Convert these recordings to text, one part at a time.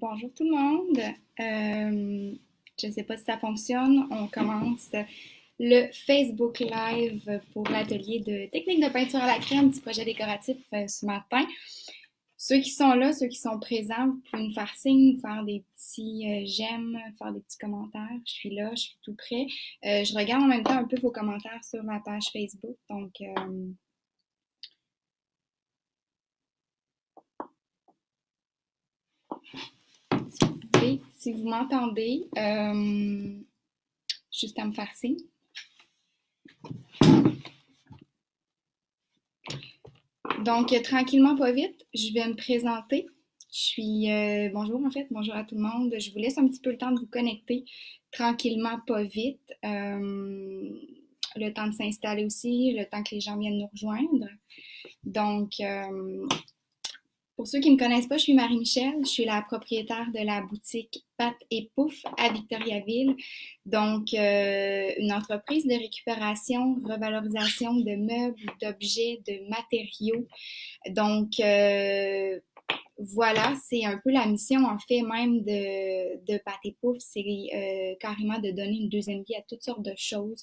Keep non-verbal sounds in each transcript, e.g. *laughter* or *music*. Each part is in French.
Bonjour tout le monde. Euh, je ne sais pas si ça fonctionne. On commence le Facebook Live pour l'atelier de technique de peinture à la crème du projet décoratif euh, ce matin. Ceux qui sont là, ceux qui sont présents, vous pouvez nous faire signe, faire des petits euh, j'aime, faire des petits commentaires. Je suis là, je suis tout prêt. je regarde en même temps un peu vos commentaires sur ma page Facebook. Donc, si vous m'entendez, euh, juste à me faire signe. Donc, tranquillement, pas vite, je vais me présenter. Je suis, euh, bonjour en fait, bonjour à tout le monde. Je vous laisse un petit peu le temps de vous connecter tranquillement, pas vite. Euh, le temps de s'installer aussi, le temps que les gens viennent nous rejoindre. Donc, pour ceux qui ne me connaissent pas, je suis Marie-Michel. Je suis la propriétaire de la boutique Pat et Pouf à Victoriaville. Donc, euh, une entreprise de récupération, revalorisation de meubles, d'objets, de matériaux. Donc, euh, voilà, c'est un peu la mission en fait même de, de Pâté Pouf, c'est euh, carrément de donner une deuxième vie à toutes sortes de choses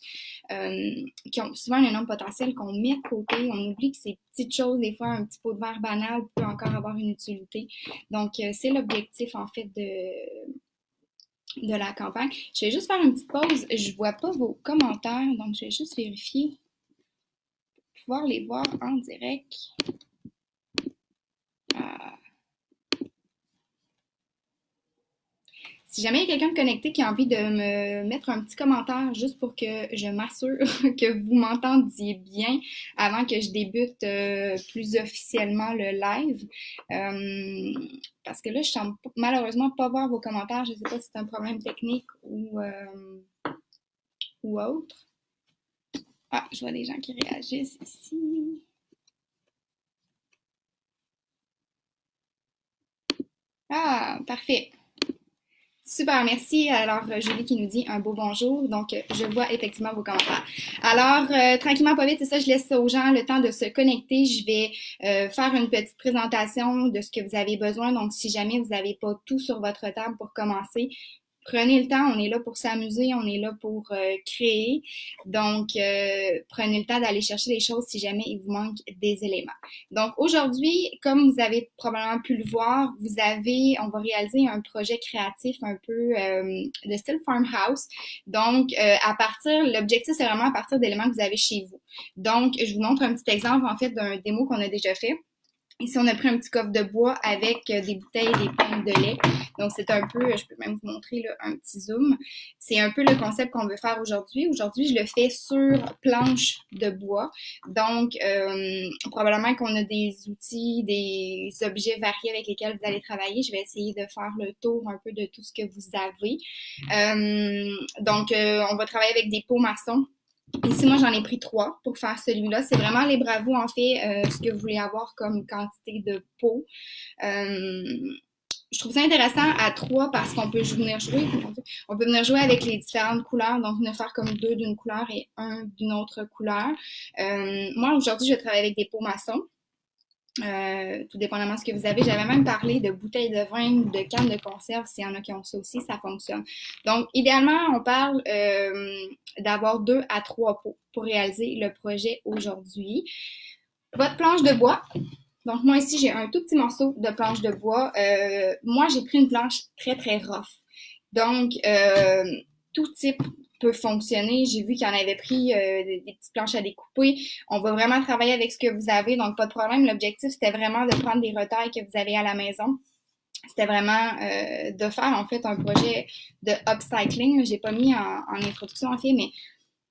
qui ont souvent un énorme potentiel qu'on met de côté. On oublie que ces petites choses, des fois un petit pot de verre banal peut encore avoir une utilité. Donc c'est l'objectif en fait de de la campagne. Je vais juste faire une petite pause. Je vois pas vos commentaires, donc je vais juste vérifier pour pouvoir les voir en direct. Si jamais il y a quelqu'un de connecté qui a envie de me mettre un petit commentaire juste pour que je m'assure *laughs* que vous m'entendiez bien avant que je débute euh, plus officiellement le live. Euh, parce que là, je ne sens malheureusement pas voir vos commentaires. Je ne sais pas si c'est un problème technique ou, euh, ou autre. Ah, je vois des gens qui réagissent ici. Ah, parfait. Super, merci. Alors, euh, Julie qui nous dit un beau bonjour. Donc, euh, je vois effectivement vos commentaires. Alors, euh, tranquillement, pas vite, c'est ça, je laisse aux gens le temps de se connecter. Je vais faire une petite présentation de ce que vous avez besoin. Donc, si jamais vous n'avez pas tout sur votre table pour commencer, prenez le temps, on est là pour s'amuser, on est là pour euh, créer. Donc, euh, prenez le temps d'aller chercher des choses si jamais il vous manque des éléments. Donc, aujourd'hui, comme vous avez probablement pu le voir, vous avez, on va réaliser un projet créatif un peu euh, de style farmhouse. Donc, à partir, l'objectif, c'est vraiment à partir d'éléments que vous avez chez vous. Donc, je vous montre un petit exemple, en fait, d'un démo qu'on a déjà fait. Ici, on a pris un petit coffre de bois avec euh, des bouteilles et des pintes de lait. Donc, c'est un peu, je peux même vous montrer là, un petit zoom. C'est un peu le concept qu'on veut faire aujourd'hui. Aujourd'hui, je le fais sur planche de bois. Donc, euh, probablement qu'on a des outils, des objets variés avec lesquels vous allez travailler. Je vais essayer de faire le tour un peu de tout ce que vous avez. Euh, donc, on va travailler avec des pots maçons Ici, moi, j'en ai pris trois pour faire celui-là. C'est vraiment les bravos, en fait, euh, ce que vous voulez avoir comme quantité de peau. Euh, je trouve ça intéressant à trois parce qu'on peut venir jouer. On peut venir jouer avec les différentes couleurs, donc venir faire comme deux d'une couleur et un d'une autre couleur. Euh, moi, aujourd'hui, je vais travailler avec des peaux maçons. Euh, tout dépendamment de ce que vous avez. J'avais même parlé de bouteilles de vin, de cannes de conserve, s'il y en a qui ont ça aussi, ça fonctionne. Donc, idéalement, on parle euh, d'avoir deux à trois pots pour réaliser le projet aujourd'hui. Votre planche de bois. Donc, moi ici, j'ai un tout petit morceau de planche de bois. Euh, moi, j'ai pris une planche très, très rough. Donc, tout type peut fonctionner. J'ai vu qu'il y en avait pris euh, des, petites planches à découper. On va vraiment travailler avec ce que vous avez, donc pas de problème. L'objectif, c'était vraiment de prendre des retails que vous avez à la maison. C'était vraiment euh, de faire en fait un projet de upcycling. J'ai pas mis en, en introduction en fait, mais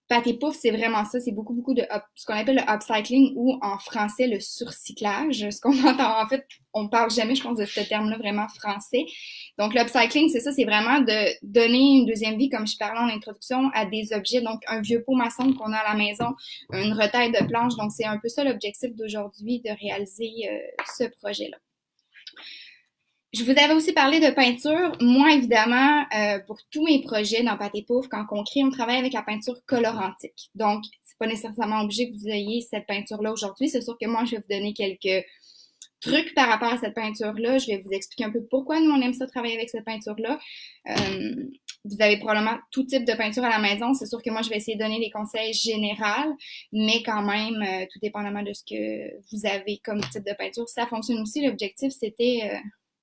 Pâte et pouf, c'est vraiment ça. C'est beaucoup, beaucoup de ce qu'on appelle le upcycling ou en français le surcyclage. Ce qu'on *laughs* entend, en fait, on parle jamais, je pense, de ce terme-là vraiment français. Donc, l'upcycling, c'est ça, c'est vraiment de donner une deuxième vie, comme je parlais en introduction, à des objets. Donc, un vieux pot maçon qu'on a à la maison, une retaille de planche. Donc, c'est un peu ça l'objectif d'aujourd'hui, de réaliser euh, ce projet-là. Je vous avais aussi parlé de peinture. Moi, évidemment, euh, pour tous mes projets dans Pâté Pauvre, quand on crée, on travaille avec la peinture colorantique. Donc, c'est pas nécessairement obligé que vous ayez cette peinture-là aujourd'hui. C'est sûr que moi, je vais vous donner quelques trucs par rapport à cette peinture-là. Je vais vous expliquer un peu pourquoi nous, on aime ça travailler avec cette peinture-là. Euh, vous avez probablement tout type de peinture à la maison. C'est sûr que moi, je vais essayer de donner les conseils généraux, mais quand même, euh, tout dépendamment de ce que vous avez comme type de peinture, ça fonctionne aussi. L'objectif, c'était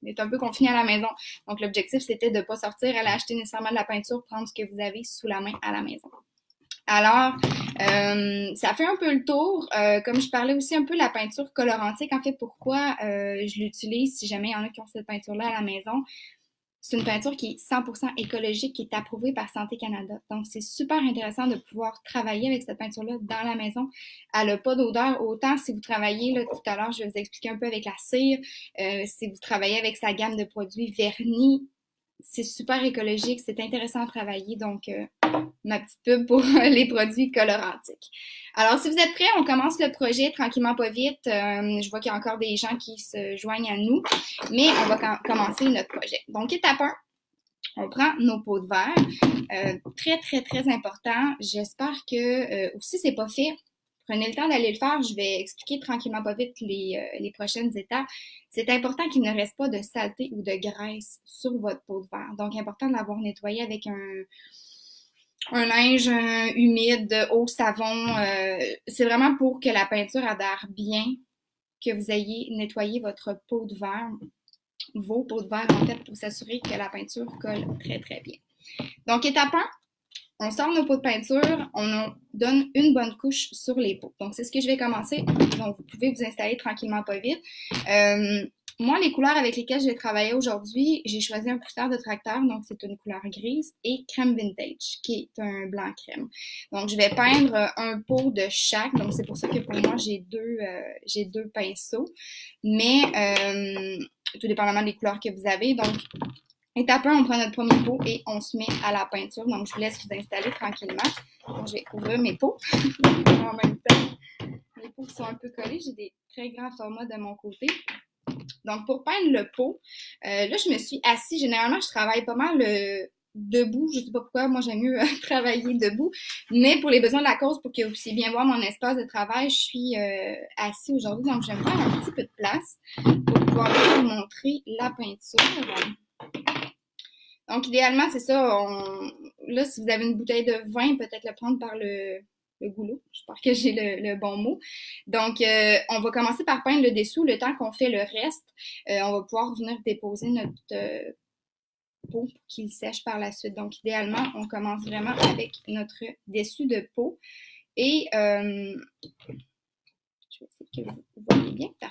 d'être un peu confiné à la maison. Donc, l'objectif, c'était de ne pas sortir, aller acheter nécessairement de la peinture, prendre ce que vous avez sous la main à la maison. Alors, euh, ça fait un peu le tour. Euh, comme je parlais aussi un peu de la peinture colorantique, en fait, pourquoi euh, je l'utilise si jamais il y en a qui ont cette peinture-là à la maison? C'est une peinture qui est 100% écologique, qui est approuvée par Santé Canada. Donc, c'est super intéressant de pouvoir travailler avec cette peinture-là dans la maison. Elle n'a pas d'odeur. Autant si vous travaillez, là, tout à l'heure, je vais vous expliquer un peu avec la cire, si vous travaillez avec sa gamme de produits vernis, c'est super écologique, c'est intéressant à travailler. Donc, euh, ma petite pub pour *laughs* les produits colorantiques. Alors, si vous êtes prêts, on commence le projet tranquillement, pas vite. Euh, je vois qu'il y a encore des gens qui se joignent à nous, mais on va commencer notre projet. Donc, étape 1, on prend nos pots de verre. Euh, très, très, très important. J'espère que aussi, c'est pas fait Prenez le temps d'aller le faire. Je vais expliquer tranquillement pas vite les, euh, les prochaines étapes. C'est important qu'il ne reste pas de saleté ou de graisse sur votre peau de verre. Donc, important de l'avoir nettoyé avec un, un linge humide, eau, savon. Euh, c'est vraiment pour que la peinture adhère bien, que vous ayez nettoyé votre peau de verre, vos peaux de verre en fait, pour s'assurer que la peinture colle très, très bien. Donc, étape 1, on sort nos pots de peinture, on donne une bonne couche sur les pots. Donc, c'est ce que je vais commencer. Donc, vous pouvez vous installer tranquillement, pas vite. Euh, moi, les couleurs avec lesquelles je vais travailler aujourd'hui, j'ai choisi un pousseur de tracteur, donc c'est une couleur grise, et crème vintage, qui est un blanc crème. Donc, je vais peindre un pot de chaque, donc c'est pour ça que pour moi, j'ai deux, euh, pinceaux. Mais, euh, tout dépendamment des couleurs que vous avez. Donc, Étape 1, on prend notre premier pot et on se met à la peinture. Donc, je vous laisse vous installer tranquillement. je vais ouvrir mes pots *laughs* en même temps. Les pots sont un peu collés. J'ai des très grands formats de mon côté. Donc, pour peindre le pot, euh, là, je me suis assise. Généralement, je travaille pas mal euh, debout. Je ne sais pas pourquoi. Moi, j'aime mieux *laughs* travailler debout. Mais pour les besoins de la cause, pour que vous puissiez bien voir mon espace de travail, je suis euh, assise aujourd'hui. Donc, je vais me faire un petit peu de place pour pouvoir vous montrer la peinture. Donc, idéalement, c'est ça. Là, si vous avez une bouteille de vin, peut-être le prendre par le, goulot. J'espère que j'ai le, bon mot. Donc, euh, on va commencer par peindre le dessous. Le temps qu'on fait le reste, euh, on va pouvoir venir déposer notre euh, peau pour qu'il sèche par la suite. Donc, idéalement, on commence vraiment avec notre dessus de peau. Et je vais essayer que vous voyez bien.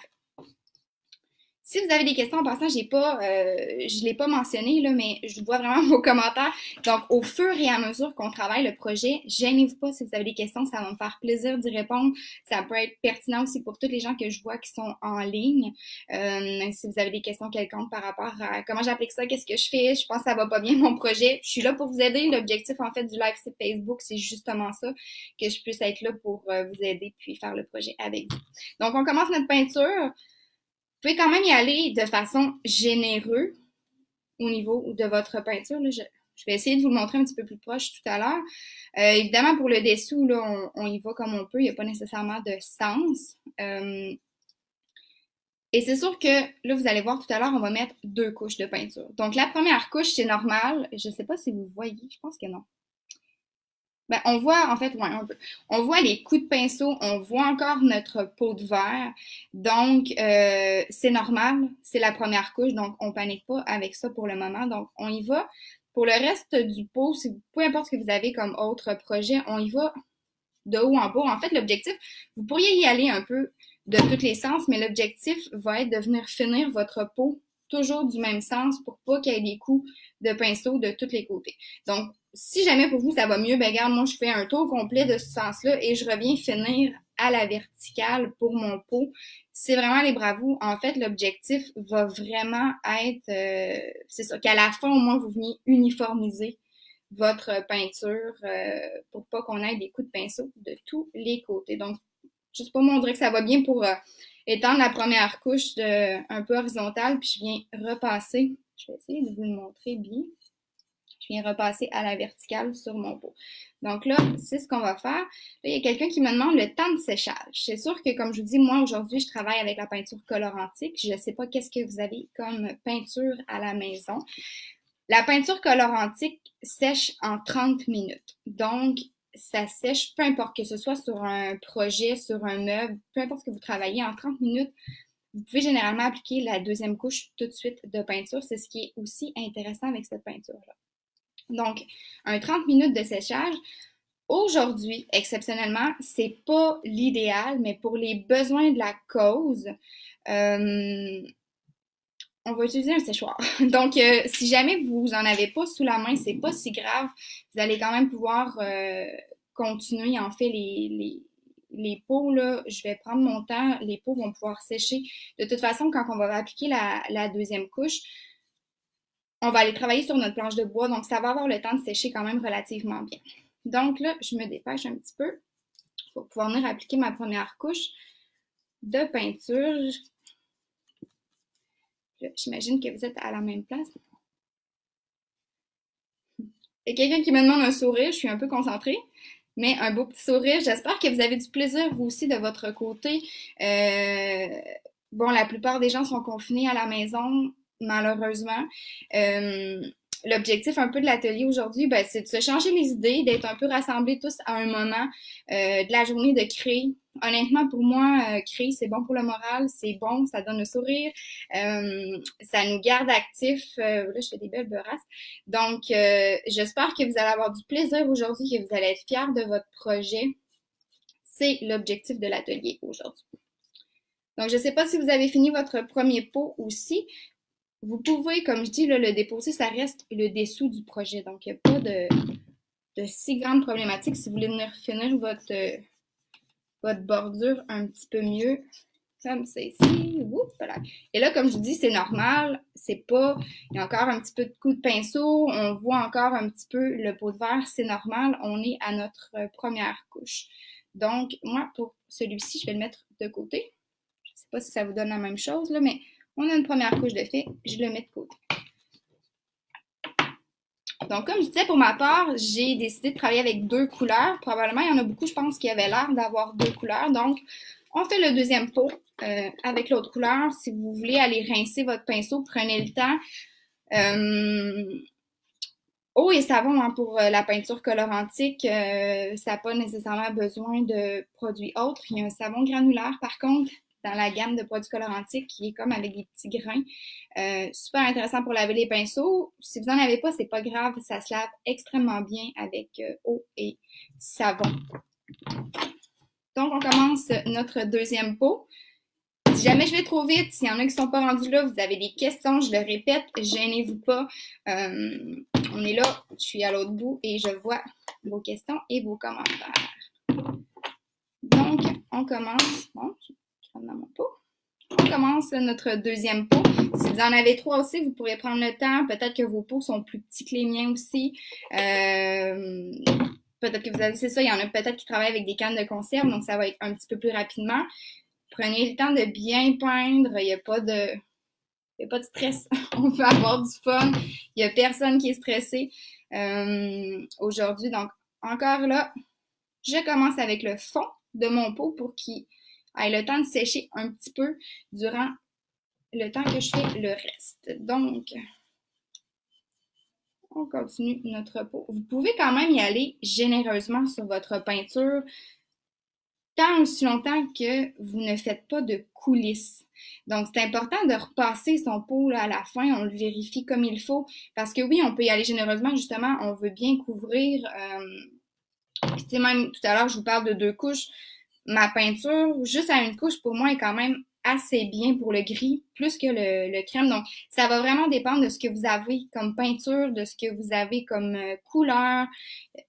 Si vous avez des questions en passant, j'ai pas, euh, je l'ai pas mentionné là, mais je vois vraiment *laughs* vos commentaires. Donc, au fur et à mesure qu'on travaille le projet, gênez-vous pas si vous avez des questions, ça va me faire plaisir d'y répondre. Ça peut être pertinent aussi pour tous les gens que je vois qui sont en ligne. Euh, si vous avez des questions quelconques par rapport à comment j'applique ça, qu'est-ce que je fais, je pense que ça va pas bien *laughs* mon projet. Je suis là pour vous aider. L'objectif en fait du live site Facebook, c'est justement ça, que je puisse être là pour euh, vous aider puis faire le projet avec vous. Donc, on commence notre peinture pouvez quand même y aller de façon généreuse au niveau de votre peinture. Je, vais essayer de vous le montrer un petit peu plus proche tout à l'heure. Euh, évidemment, pour le dessous, on, y va comme on peut. Il n'y a pas nécessairement de sens. Euh, et c'est sûr que là, vous allez voir tout à l'heure, on va mettre deux couches de peinture. Donc, la première couche, c'est normal. Je ne sais pas si vous voyez. Je pense que non. Ben, on voit, en fait, ouais, peu. On voit les coups de pinceau, on voit encore notre peau de verre. Donc, euh, c'est normal, c'est la première couche, donc on panique pas avec ça pour le moment. Donc, on y va. Pour le reste du pot, peu importe ce que vous avez comme autre projet, on y va de haut en bas. En fait, l'objectif, vous pourriez y aller un peu de tous les sens, mais l'objectif va être de venir finir votre peau toujours du même sens pour pas qu'il y ait des coups de pinceau de tous les côtés. Donc, si jamais pour vous ça va mieux, ben regarde, moi je fais un tour complet de ce sens-là et je reviens finir à la verticale pour mon pot. C'est vraiment les bravos. En fait, l'objectif va vraiment être, euh, c'est ça, qu'à la fin au moins vous veniez uniformiser votre peinture euh, pour pas qu'on ait des coups de pinceau de tous les côtés. Donc, juste pour montrer que ça va bien pour euh, étendre la première couche de, un peu horizontale, puis je viens repasser. Je vais essayer de vous le montrer bien. Je viens repasser à la verticale sur mon pot. Donc là, c'est ce qu'on va faire. Là, il y a quelqu'un qui me demande le temps de séchage. C'est sûr que, comme je vous dis, moi, aujourd'hui, je travaille avec la peinture colorantique. Je ne sais pas qu'est-ce que vous avez comme peinture à la maison. La peinture colorantique sèche en 30 minutes. Donc, ça sèche, peu importe que ce soit sur un projet, sur un meuble, peu importe ce que vous travaillez, en 30 minutes, vous pouvez généralement appliquer la deuxième couche tout de suite de peinture. C'est ce qui est aussi intéressant avec cette peinture-là. Donc, un 30 minutes de séchage. Aujourd'hui, exceptionnellement, c'est pas l'idéal, mais pour les besoins de la cause, euh, on va utiliser un séchoir. *laughs* Donc, euh, si jamais vous en avez pas sous la main, c'est pas si grave. Vous allez quand même pouvoir euh, continuer. En fait, les, les, là, je vais prendre mon temps. Les pots vont pouvoir sécher. De toute façon, quand on va appliquer la deuxième couche, on va aller travailler sur notre planche de bois. Donc, ça va avoir le temps de sécher quand même relativement bien. Donc là, je me dépêche un petit peu pour pouvoir venir appliquer ma première couche de peinture. J'imagine que vous êtes à la même place. Il y a quelqu'un qui me demande un sourire, je suis un peu concentrée, mais un beau petit sourire. J'espère que vous avez du plaisir, vous aussi, de votre côté. Euh, bon, la plupart des gens sont confinés à la maison, malheureusement. Euh, l'objectif un peu de l'atelier aujourd'hui, ben, c'est de se changer les idées, d'être un peu rassemblés tous à un moment euh, de la journée de créer. Honnêtement, pour moi, euh, créer, c'est bon pour le moral, c'est bon, ça donne le sourire, ça nous garde actifs. là, je fais des belles beurrasses. Donc, j'espère que vous allez avoir du plaisir aujourd'hui, que vous allez être fiers de votre projet. C'est l'objectif de l'atelier aujourd'hui. Donc, je ne sais pas si vous avez fini votre premier pot aussi. Vous pouvez, comme je dis, le déposer, ça reste le dessous du projet. Donc, il n'y a pas de, si grande problématique. Si vous voulez venir finir votre, votre bordure un petit peu mieux, comme c'est ici. Et là, comme je dis, c'est normal. C'est pas. Il y a encore un petit peu de coup de pinceau. On voit encore un petit peu le pot de verre. C'est normal. On est à notre première couche. Donc, moi, pour celui-ci, je vais le mettre de côté. Je ne sais pas si ça vous donne la même chose, là, mais on a une première couche de fait, je le mets de côté. Donc, comme je disais, pour ma part, j'ai décidé de travailler avec deux couleurs. Probablement, il y en a beaucoup, je pense, qui avaient l'air d'avoir deux couleurs. Donc, on fait le deuxième pot euh, avec l'autre couleur. Si vous voulez aller rincer votre pinceau, prenez le temps. Euh, eau et savon hein, pour euh, la peinture colorantique, ça n'a pas nécessairement besoin de produits autres. Il y a un savon granulaire, par contre, dans la gamme de produits colorantiques qui est comme avec des petits grains. Euh, super intéressant pour laver les pinceaux. Si vous n'en avez pas, c'est pas grave, ça se lave extrêmement bien avec euh, eau et savon. Donc, on commence notre deuxième pot. Si jamais je vais trop vite, s'il y en a qui ne sont pas rendus là, vous avez des questions, je le répète, gênez-vous pas. Euh, on est là, je suis à l'autre bout et je vois vos questions et vos commentaires. Donc, on commence. On commence notre deuxième pot. Si vous en avez trois aussi, vous pourrez prendre le temps. Peut-être que vos pots sont plus petits que les miens aussi. Euh, peut-être que vous avez, c'est ça, il y en a peut-être qui travaillent avec des cannes de conserve, donc ça va être un petit peu plus rapidement. Prenez le temps de bien peindre. Il n'y a pas de, il a pas de stress. *laughs* On peut avoir du fun. Il n'y a personne qui est stressé euh, aujourd'hui. Donc, encore là, je commence avec le fond de mon pot pour qu'il ait le temps de sécher un petit peu durant le temps que je fais le reste. Donc, on continue notre peau. Vous pouvez quand même y aller généreusement sur votre peinture tant aussi longtemps que vous ne faites pas de coulisses. Donc, c'est important de repasser son pot à la fin, on le vérifie comme il faut, parce que oui, on peut y aller généreusement, justement, on veut bien couvrir. Euh, puis, même tout à l'heure, je vous parle de deux couches ma peinture, juste à une couche, pour moi, est quand même assez bien pour le gris, plus que le, crème. Donc, ça va vraiment dépendre de ce que vous avez comme peinture, de ce que vous avez comme euh, couleur.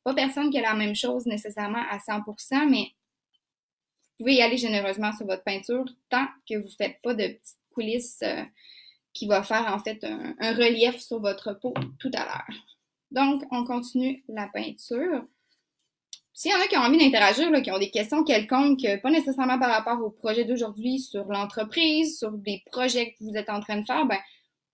Pas personne qui a la même chose nécessairement à 100%, mais vous pouvez y aller généreusement sur votre peinture tant que vous ne faites pas de petites coulisses euh, qui va faire en fait un relief sur votre peau tout à l'heure. Donc, on continue la peinture. S'il y en a qui ont envie d'interagir, qui ont des questions quelconques, euh, pas nécessairement par rapport au projet d'aujourd'hui, sur l'entreprise, sur des projets que vous êtes en train de faire, ben,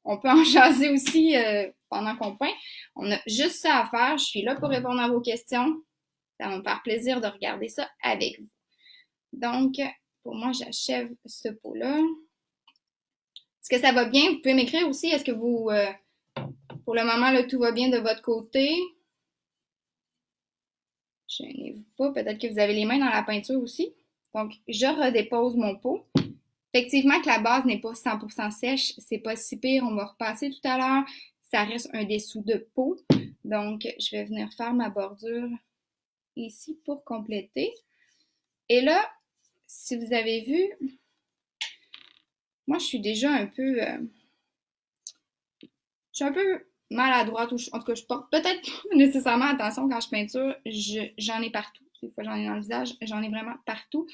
on peut *laughs* en jaser aussi euh, pendant qu'on peint. On a juste ça à faire. Je suis là pour répondre à vos questions. Ça va me faire plaisir de regarder ça avec vous. Donc, pour moi, j'achève ce pot-là. Est-ce que ça va bien? Vous pouvez m'écrire aussi. Est-ce que vous, euh, pour le moment, là, tout va bien de votre côté? Je vous pas. Peut-être que vous avez les mains dans la peinture aussi. Donc, je redépose mon pot. Effectivement que la base n'est pas 100% sèche, c'est pas si pire, on va repasser tout à l'heure. Ça reste un dessous de peau. Donc, je vais venir faire ma bordure ici pour compléter. Et là, si vous avez vu, moi, je suis déjà un peu... Euh, je suis un peu maladroite, ou en tout cas, je porte peut-être pas *laughs* nécessairement attention quand je peinture. J'en ai partout. Des fois, j'en ai dans le visage, j'en ai vraiment partout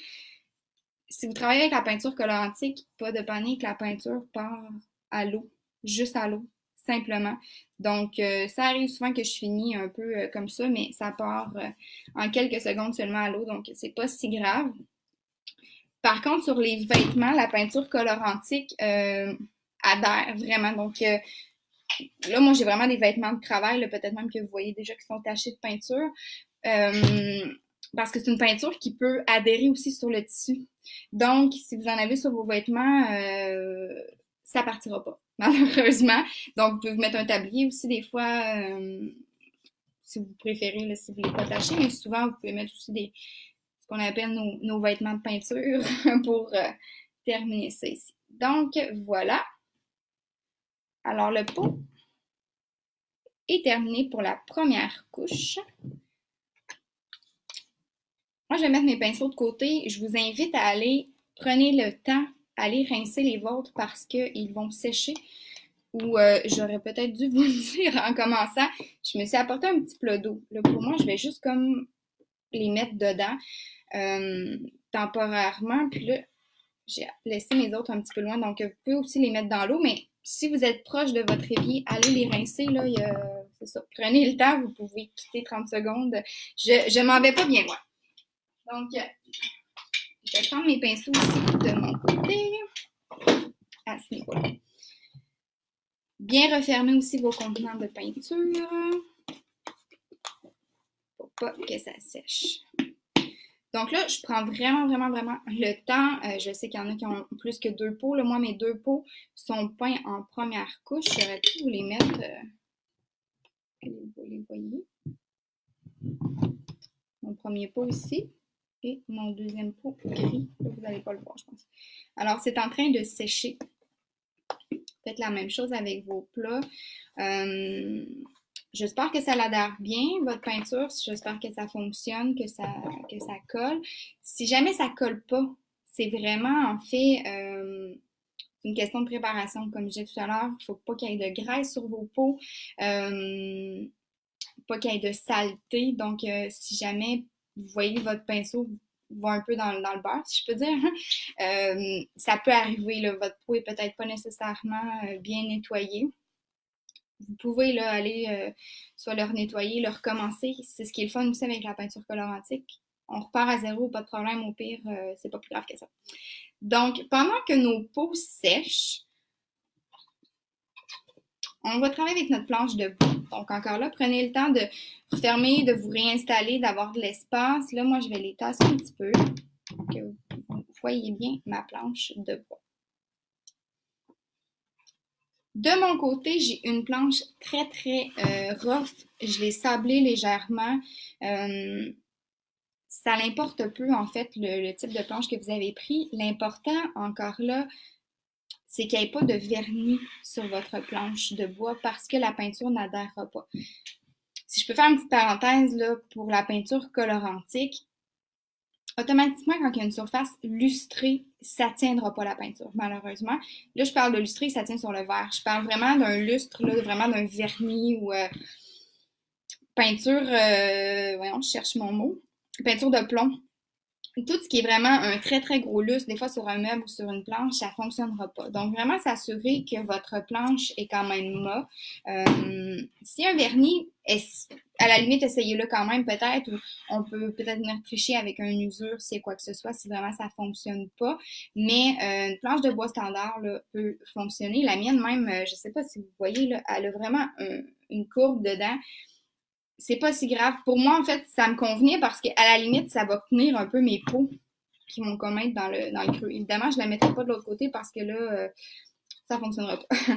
si vous travaillez avec la peinture colorantique, pas de panique, la peinture part à l'eau, juste à l'eau, simplement. Donc, euh, ça arrive souvent que je finis un peu euh, comme ça, mais ça part euh, en quelques secondes seulement à l'eau, donc c'est pas si grave. Par contre, sur les vêtements, la peinture colorantique adhère vraiment. Donc, là, moi, j'ai vraiment des vêtements de travail, peut-être même que vous voyez déjà qui sont tachés de peinture parce que c'est une peinture qui peut adhérer aussi sur le tissu. Donc, si vous en avez sur vos vêtements, euh, ça partira pas, *laughs* malheureusement. Donc, vous pouvez vous mettre un tablier aussi des fois, euh, si vous préférez, si vous voulez pas tâcher, mais souvent, vous pouvez mettre aussi des, ce qu'on appelle nos, vêtements de peinture *laughs* pour euh, terminer ça ici. Donc, voilà. Alors, le pot est terminé pour la première couche. Moi, je vais mettre mes pinceaux de côté. Je vous invite à aller, prenez le temps, aller rincer les vôtres parce qu'ils vont sécher. Ou euh, j'aurais peut-être dû *laughs* vous le dire en commençant. Je me suis apporté un petit plat d'eau. Pour moi, je vais juste comme les mettre dedans euh, temporairement. Puis là, j'ai laissé mes autres un petit peu loin. Donc, vous pouvez aussi les mettre dans l'eau. Mais si vous êtes proche de votre évier, allez les rincer. Là, ça. Prenez le temps. Vous pouvez quitter 30 secondes. Je ne m'en vais pas bien loin. Donc, je vais prendre mes pinceaux aussi de mon côté, à ce niveau-là. Bien refermer aussi vos contenants de peinture pour pas que ça sèche. Donc là, je prends vraiment, vraiment, vraiment le temps. Euh, je sais qu'il y en a qui ont plus que deux pots. moi, mes deux pots sont peints en première couche. J'aurais pu vous les mettre. Euh, vous les voyez. Mon premier pot ici et mon deuxième pot gris. vous n'allez pas le voir, je pense. Alors, c'est en train de sécher. Faites la même chose avec vos plats. Euh, j'espère que ça l'adhère bien, votre peinture. J'espère que ça fonctionne, que ça, que ça colle. Si jamais ça colle pas, c'est vraiment, en fait, euh, une question de préparation. Comme je disais tout à l'heure, il ne faut pas qu'il y ait de graisse sur vos pots, euh, pas qu'il y ait de saleté. Donc, si jamais vous voyez votre pinceau va un peu dans, le beurre, si je peux dire. Hein. Euh, ça peut arriver, votre peau est peut-être pas nécessairement euh, bien nettoyée. Vous pouvez là, aller euh, soit le nettoyer, le recommencer. C'est ce qui est le fun aussi avec la peinture colorantique. On repart à zéro, pas de problème. Au pire, c'est pas plus grave que ça. Donc, pendant que nos peaux sèchent, on va travailler avec notre planche de bois. Donc, encore là, prenez le temps de refermer, de vous réinstaller, d'avoir de l'espace. Là, moi, je vais les tasser un petit peu pour que vous voyez bien ma planche de bois. De mon côté, j'ai une planche très, très euh, rough. Je l'ai sablée légèrement. Euh, ça l'importe peu, en fait, le, type de planche que vous avez pris. L'important, encore là, c'est qu'il n'y ait pas de vernis sur votre planche de bois parce que la peinture n'adhérera pas. Si je peux faire une petite parenthèse là, pour la peinture colorantique, automatiquement, quand il y a une surface lustrée, ça tiendra pas la peinture, malheureusement. Là, je parle de lustré, ça tient sur le verre. Je parle vraiment d'un lustre, là, vraiment d'un vernis ou euh, peinture, euh, voyons, je cherche mon mot, peinture de plomb. Tout ce qui est vraiment un très, très gros lustre, des fois sur un meuble ou sur une planche, ça fonctionnera pas. Donc, vraiment s'assurer que votre planche est quand même mat. Euh, si un vernis, à la limite, essayez-le quand même peut-être, on peut peut-être venir tricher avec un usure si quoi que ce soit, si vraiment ça fonctionne pas. Mais euh, une planche de bois standard peut fonctionner. La mienne même, euh, je sais pas si vous voyez, là, elle a vraiment une courbe dedans c'est pas si grave. Pour moi, en fait, ça me convenait parce qu'à la limite, ça va tenir un peu mes pots qui vont comme être dans le, dans creux. Évidemment, je la mettrai pas de l'autre côté parce que là, euh, ça fonctionnera pas. *laughs*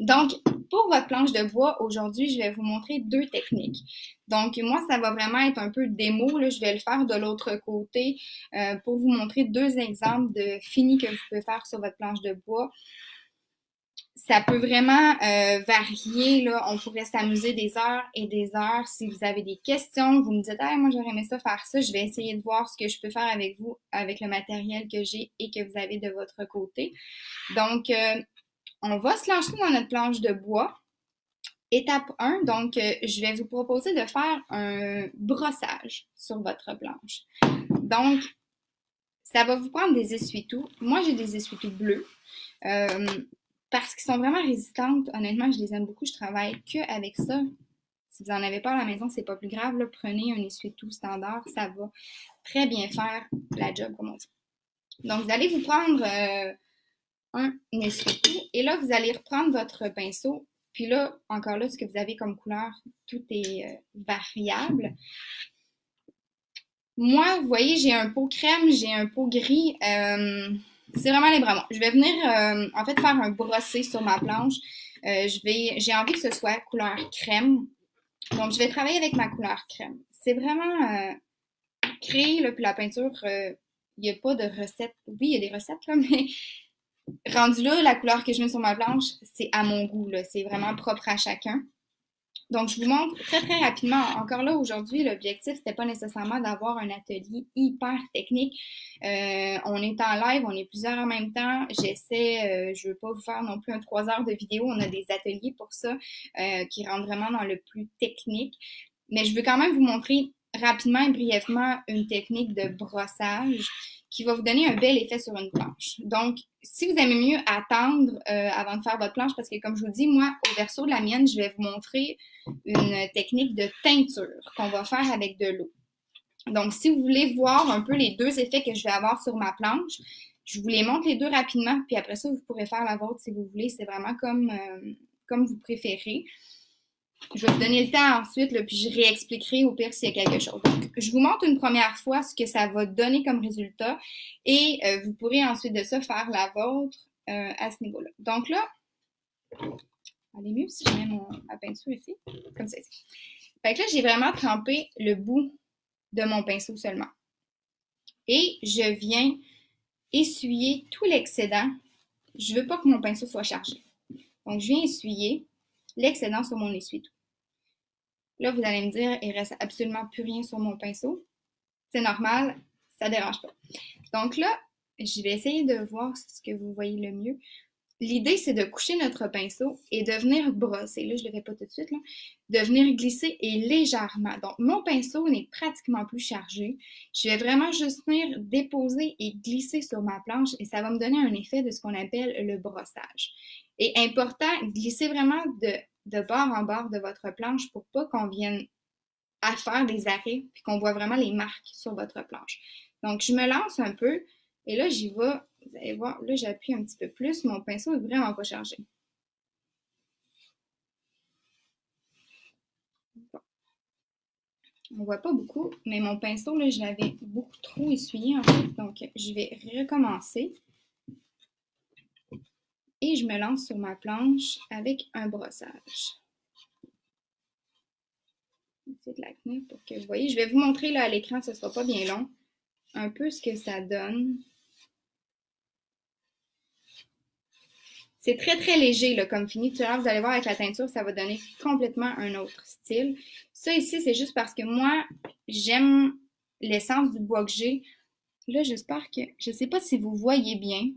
Donc, pour votre planche de bois, aujourd'hui, je vais vous montrer deux techniques. Donc, moi, ça va vraiment être un peu démo. Là. Je vais le faire de l'autre côté euh, pour vous montrer deux exemples de fini que vous pouvez faire sur votre planche de bois ça peut vraiment euh, varier. Là. On pourrait s'amuser des heures et des heures. Si vous avez des questions, vous me dites ah, moi j'aurais aimé ça faire ça, je vais essayer de voir ce que je peux faire avec vous, avec le matériel que j'ai et que vous avez de votre côté. Donc, euh, on va se lancer dans notre planche de bois. Étape 1, donc euh, je vais vous proposer de faire un brossage sur votre planche. Donc, ça va vous prendre des essuie-tout. Moi, j'ai des essuie-tout bleus parce qu'ils sont vraiment résistantes. Honnêtement, je les aime beaucoup. Je travaille que avec ça. Si vous n'en avez pas à la maison, c'est pas plus grave. Prenez un essuie-tout standard, ça va très bien faire la job, comme on dit. Donc, vous allez vous prendre euh, un essuie-tout et là, vous allez reprendre votre pinceau. Puis là, encore là, ce que vous avez comme couleur, tout est euh, variable. Moi, vous voyez, j'ai un pot crème, j'ai un pot gris. Euh, c'est vraiment les bras Je vais venir, euh, en fait, faire un brossé sur ma planche. Euh, j'ai envie que ce soit couleur crème. Donc, je vais travailler avec ma couleur crème. C'est vraiment euh, créer, puis la peinture, il n'y a pas de recette. Oui, il y a des recettes, là, *laughs* mais rendu là, la couleur que je mets sur ma planche, c'est à mon goût. C'est vraiment propre à chacun. Donc, je vous montre très, très rapidement. Encore là, aujourd'hui, l'objectif, c'était pas nécessairement d'avoir un atelier hyper technique. Euh, on est en live, on est plusieurs en même temps. J'essaie, euh, je veux pas vous faire non plus un trois heures de vidéo. On a des ateliers pour ça euh, qui rentrent vraiment dans le plus technique. Mais je veux quand même vous montrer rapidement et brièvement une technique de brossage qui va vous donner un bel effet sur une planche. Donc, si vous aimez mieux attendre euh, avant de faire votre planche, parce que comme je vous dis, moi, au verso de la mienne, je vais vous montrer une technique de teinture qu'on va faire avec de l'eau. Donc, si vous voulez voir un peu les deux effets que je vais avoir sur ma planche, je vous les montre les deux rapidement, puis après ça, vous pourrez faire la vôtre si vous voulez. C'est vraiment comme, euh, comme vous préférez. Je vais vous donner le temps ensuite, puis je réexpliquerai au pire s'il y a quelque chose. Donc, je vous montre une première fois ce que ça va donner comme résultat et euh, vous pourrez ensuite de ça faire la vôtre euh, à ce niveau-là. Donc là, allez mieux si je mets mon, ma pinceau ici, comme ça ici. Fait que là, j'ai vraiment trempé le bout de mon pinceau seulement. Et je viens essuyer tout l'excédent. Je ne veux pas que mon pinceau soit chargé. Donc, je viens essuyer l'excédent sur mon essuie-tout. Là, vous allez me dire, il reste absolument plus rien sur mon pinceau. C'est normal, ça ne dérange pas. Donc là, je vais essayer de voir ce que vous voyez le mieux. L'idée, c'est de coucher notre pinceau et de venir brosser. Là, je ne le fais pas tout de suite. Là. De venir glisser et légèrement. Donc, mon pinceau n'est pratiquement plus chargé. Je vais vraiment juste venir déposer et glisser sur ma planche et ça va me donner un effet de ce qu'on appelle le brossage. Et important, glissez vraiment de, de bord en bord de votre planche pour pas qu'on vienne à faire des arrêts puis qu'on voit vraiment les marques sur votre planche. Donc, je me lance un peu et là, j'y vais. Vous allez voir, là, j'appuie un petit peu plus. Mon pinceau est vraiment pas chargé. On voit pas beaucoup, mais mon pinceau, là, je l'avais beaucoup trop essuyé en fait. Donc, je vais recommencer et je me lance sur ma planche avec un brossage. Je de la pour que vous voyez. Je vais vous montrer là à l'écran, ce ne sera pas bien long, un peu ce que ça donne. C'est très, très léger là, comme fini. Tout à l'heure, vous allez voir avec la teinture, ça va donner complètement un autre style. Ça ici, c'est juste parce que moi, j'aime l'essence du bois que j'ai. Là, j'espère que... Je ne sais pas si vous voyez bien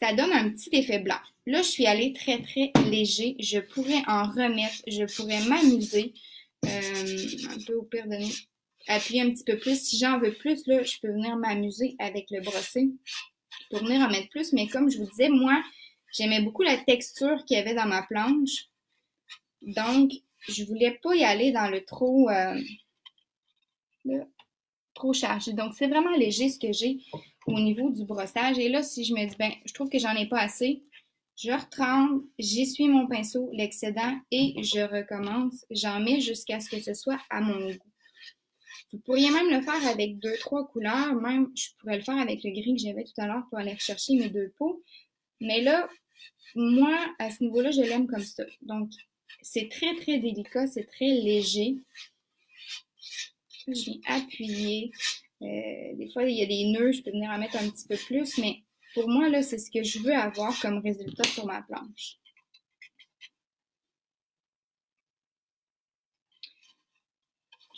ça donne un petit effet blanc. Là, je suis allée très, très léger. Je pourrais en remettre. Je pourrais m'amuser. Euh, un peu au pire donner appuyer un petit peu plus. Si j'en veux plus, là, je peux venir m'amuser avec le brosser. pour venir en mettre plus, mais comme je vous disais, moi, j'aimais beaucoup la texture qu'il y avait dans ma planche. Donc, je voulais pas y aller dans le trop, euh, trop chargé. Donc, c'est vraiment léger ce que j'ai au niveau du brossage. Et là, si je me dis, ben, je trouve que j'en ai pas assez, je retrempe, j'essuie mon pinceau, l'excédent, et je recommence. J'en mets jusqu'à ce que ce soit à mon goût. Vous pourriez même le faire avec deux, trois couleurs. Même, je pourrais le faire avec le gris que j'avais tout à l'heure pour aller rechercher mes deux pots. Mais là, moi, à ce niveau-là, je l'aime comme ça. Donc, c'est très, très délicat, c'est très léger. Je viens appuyer. Euh, des fois, il y a des nœuds, je peux venir en mettre un petit peu plus, mais pour moi, là, c'est ce que je veux avoir comme résultat sur ma planche.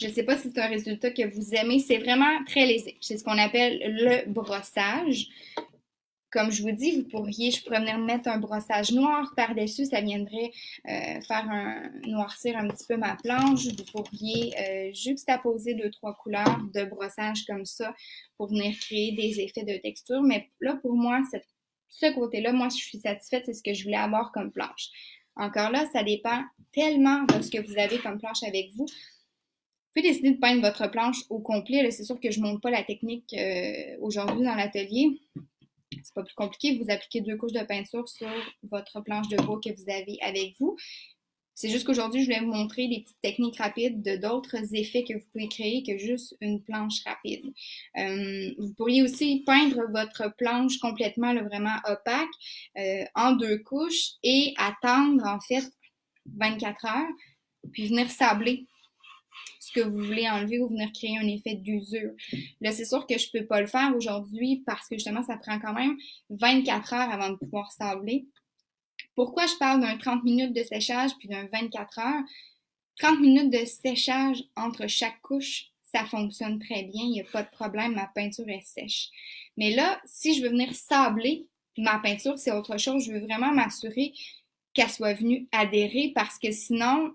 Je ne sais pas si c'est un résultat que vous aimez. C'est vraiment très léger. C'est ce qu'on appelle le brossage. Comme je vous dis, vous pourriez, je pourrais venir mettre un brossage noir par-dessus, ça viendrait euh, faire un noircir un petit peu ma planche. Vous pourriez euh, juxtaposer deux, trois couleurs de brossage comme ça pour venir créer des effets de texture. Mais là, pour moi, ce côté-là, moi, je suis satisfaite, c'est ce que je voulais avoir comme planche. Encore là, ça dépend tellement de ce que vous avez comme planche avec vous. Vous pouvez décider de peindre votre planche au complet. C'est sûr que je ne montre pas la technique euh, aujourd'hui dans l'atelier. C'est pas plus compliqué. Vous appliquez deux couches de peinture sur votre planche de bois que vous avez avec vous. C'est juste qu'aujourd'hui, je vais vous montrer des petites techniques rapides de d'autres effets que vous pouvez créer que juste une planche rapide. Euh, vous pourriez aussi peindre votre planche complètement vraiment opaque euh, en deux couches et attendre en fait 24 heures, puis venir sabler que vous voulez enlever ou venir créer un effet d'usure. Là, c'est sûr que je peux pas le faire aujourd'hui parce que justement, ça prend quand même 24 heures avant de pouvoir sabler. Pourquoi je parle d'un 30 minutes de séchage puis d'un 24 heures? 30 minutes de séchage entre chaque couche, ça fonctionne très bien, il n'y a pas de problème, ma peinture est sèche. Mais là, si je veux venir sabler ma peinture, c'est autre chose. Je veux vraiment m'assurer qu'elle soit venue adhérer parce que sinon,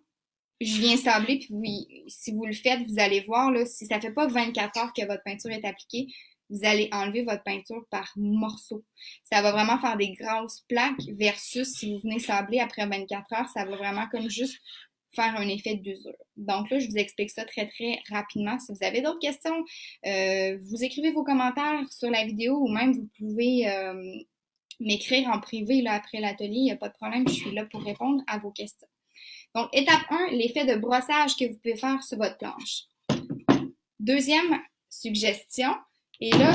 je viens sabler, puis si vous le faites, vous allez voir, là, si ça fait pas 24 heures que votre peinture est appliquée, vous allez enlever votre peinture par morceaux. Ça va vraiment faire des grosses plaques versus si vous venez sabler après 24 heures, ça va vraiment comme juste faire un effet d'usure. Donc là, je vous explique ça très, très rapidement. Si vous avez d'autres questions, euh, vous écrivez vos commentaires sur la vidéo ou même vous pouvez euh, m'écrire en privé là, après l'atelier. Il n'y a pas de problème, je suis là pour répondre à vos questions. Donc, étape 1, l'effet de brossage que vous pouvez faire sur votre planche. Deuxième suggestion, et là,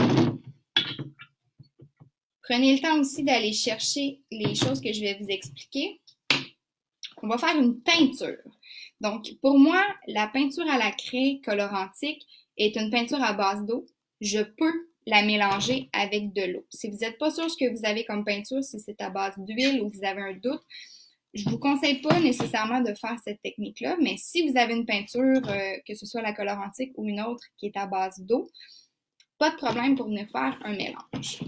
prenez le temps aussi d'aller chercher les choses que je vais vous expliquer. On va faire une teinture. Donc, pour moi, la peinture à la craie colorantique est une peinture à base d'eau. Je peux la mélanger avec de l'eau. Si vous n'êtes pas sûr ce que vous avez comme peinture, si c'est à base d'huile ou vous avez un doute, je vous conseille pas nécessairement de faire cette technique-là, mais si vous avez une peinture, euh, que ce soit la couleur antique ou une autre qui est à base d'eau, pas de problème pour venir faire un mélange.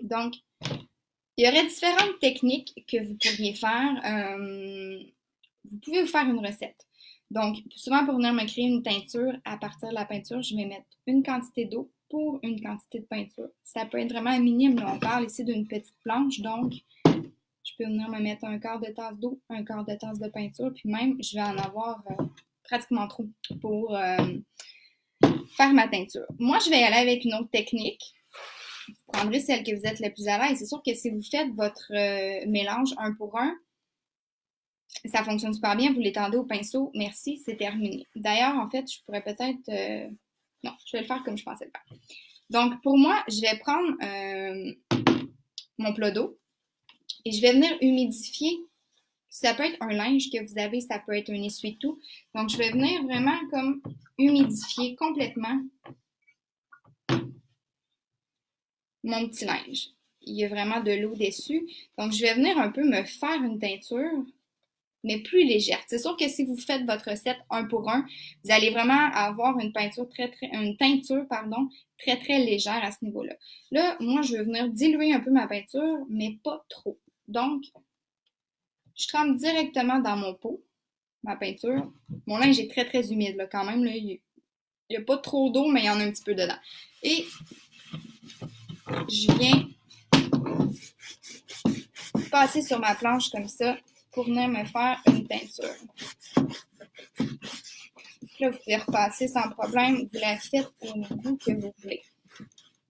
Donc, il y aurait différentes techniques que vous pourriez faire. Euh, vous pouvez vous faire une recette. Donc, souvent pour venir me créer une teinture, à partir de la peinture, je vais mettre une quantité d'eau pour une quantité de peinture. Ça peut être vraiment minime. on parle ici d'une petite planche, donc je peux venir me mettre un quart de tasse d'eau, un quart de tasse de peinture, puis même, je vais en avoir euh, pratiquement trop pour euh, faire ma teinture. Moi, je vais aller avec une autre technique. Vous prendrez celle que vous êtes le plus à l'aise. C'est sûr que si vous faites votre euh, mélange un pour un, ça fonctionne super bien. Vous l'étendez au pinceau. Merci, c'est terminé. D'ailleurs, en fait, je pourrais peut-être... non, je vais le faire comme je pensais le faire. Donc, pour moi, je vais prendre mon plat d'eau et je vais venir humidifier. Ça peut être un linge que vous avez, ça peut être un essuie-tout. Donc, je vais venir vraiment comme humidifier complètement mon petit linge. Il y a vraiment de l'eau dessus. Donc, je vais venir un peu me faire une teinture, mais plus légère. C'est sûr que si vous faites votre recette un pour un, vous allez vraiment avoir une peinture très, très, une teinture, pardon, très, très légère à ce niveau-là. Là, moi, je vais venir diluer un peu ma peinture, mais pas trop. Donc, je trempe directement dans mon pot, ma peinture. Mon linge est très, très humide, là, quand même. Il n'y a pas trop d'eau, mais il y en a un petit peu dedans. Et je viens passer sur ma planche comme ça pour venir me faire une teinture. Là, vous pouvez repasser sans problème. Vous la faites au goût que vous voulez.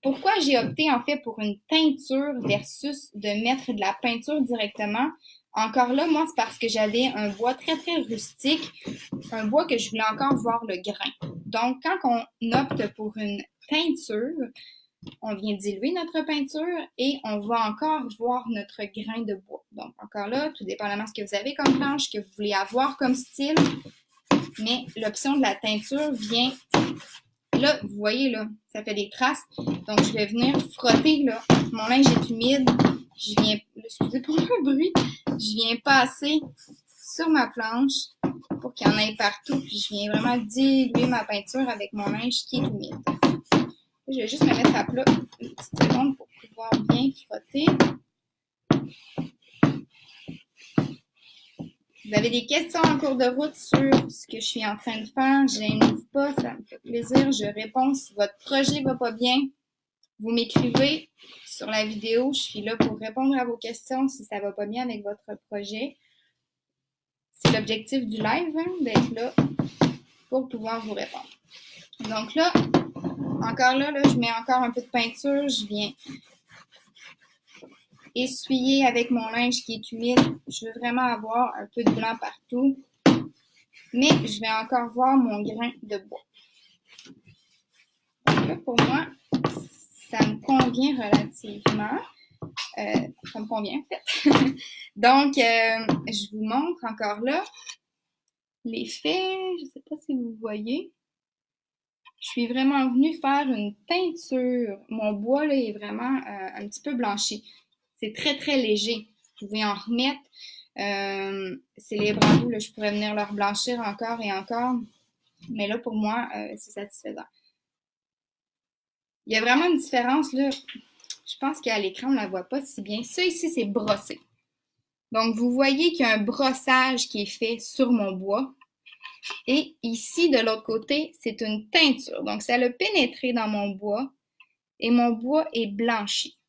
Pourquoi j'ai opté en fait pour une teinture versus de mettre de la peinture directement? Encore là, moi, c'est parce que j'avais un bois très, très rustique, un bois que je voulais encore voir le grain. Donc, quand on opte pour une teinture, on vient diluer notre peinture et on va encore voir notre grain de bois. Donc, encore là, tout dépendamment de ce que vous avez comme planche, que vous voulez avoir comme style, mais l'option de la teinture vient Là, vous voyez, là, ça fait des traces. Donc, je vais venir frotter, là. Mon linge est humide. Je viens, excusez pour le bruit, je viens passer sur ma planche pour qu'il y en ait partout. Puis, je viens vraiment diluer ma peinture avec mon linge qui est humide. Je vais juste me mettre à plat une petite seconde pour pouvoir bien frotter. Vous avez des questions en cours de route sur ce que je suis en train de faire, je pas, ça me fait plaisir, je réponds. Si votre projet va pas bien, vous m'écrivez sur la vidéo. Je suis là pour répondre à vos questions si ça va pas bien avec votre projet. C'est l'objectif du live, hein, d'être là pour pouvoir vous répondre. Donc là, encore là, là, je mets encore un peu de peinture, je viens essuyer avec mon linge qui est humide. Je veux vraiment avoir un peu de blanc partout. Mais je vais encore voir mon grain de bois. Donc là, pour moi, ça me convient relativement. Euh, ça me convient, en fait. *laughs* Donc, euh, je vous montre encore là l'effet. Je ne sais pas si vous voyez. Je suis vraiment venue faire une teinture. Mon bois là, est vraiment euh, un petit peu blanchi. C'est très, très léger. Vous pouvez en remettre. Euh, c'est les bras là, je pourrais venir leur blanchir encore et encore. Mais là, pour moi, euh, c'est satisfaisant. Il y a vraiment une différence, là. Je pense qu'à l'écran, on ne la voit pas si bien. Ça ici, c'est brossé. Donc, vous voyez qu'il y a un brossage qui est fait sur mon bois. Et ici, de l'autre côté, c'est une teinture. Donc, ça a pénétré dans mon bois et mon bois est blanchi.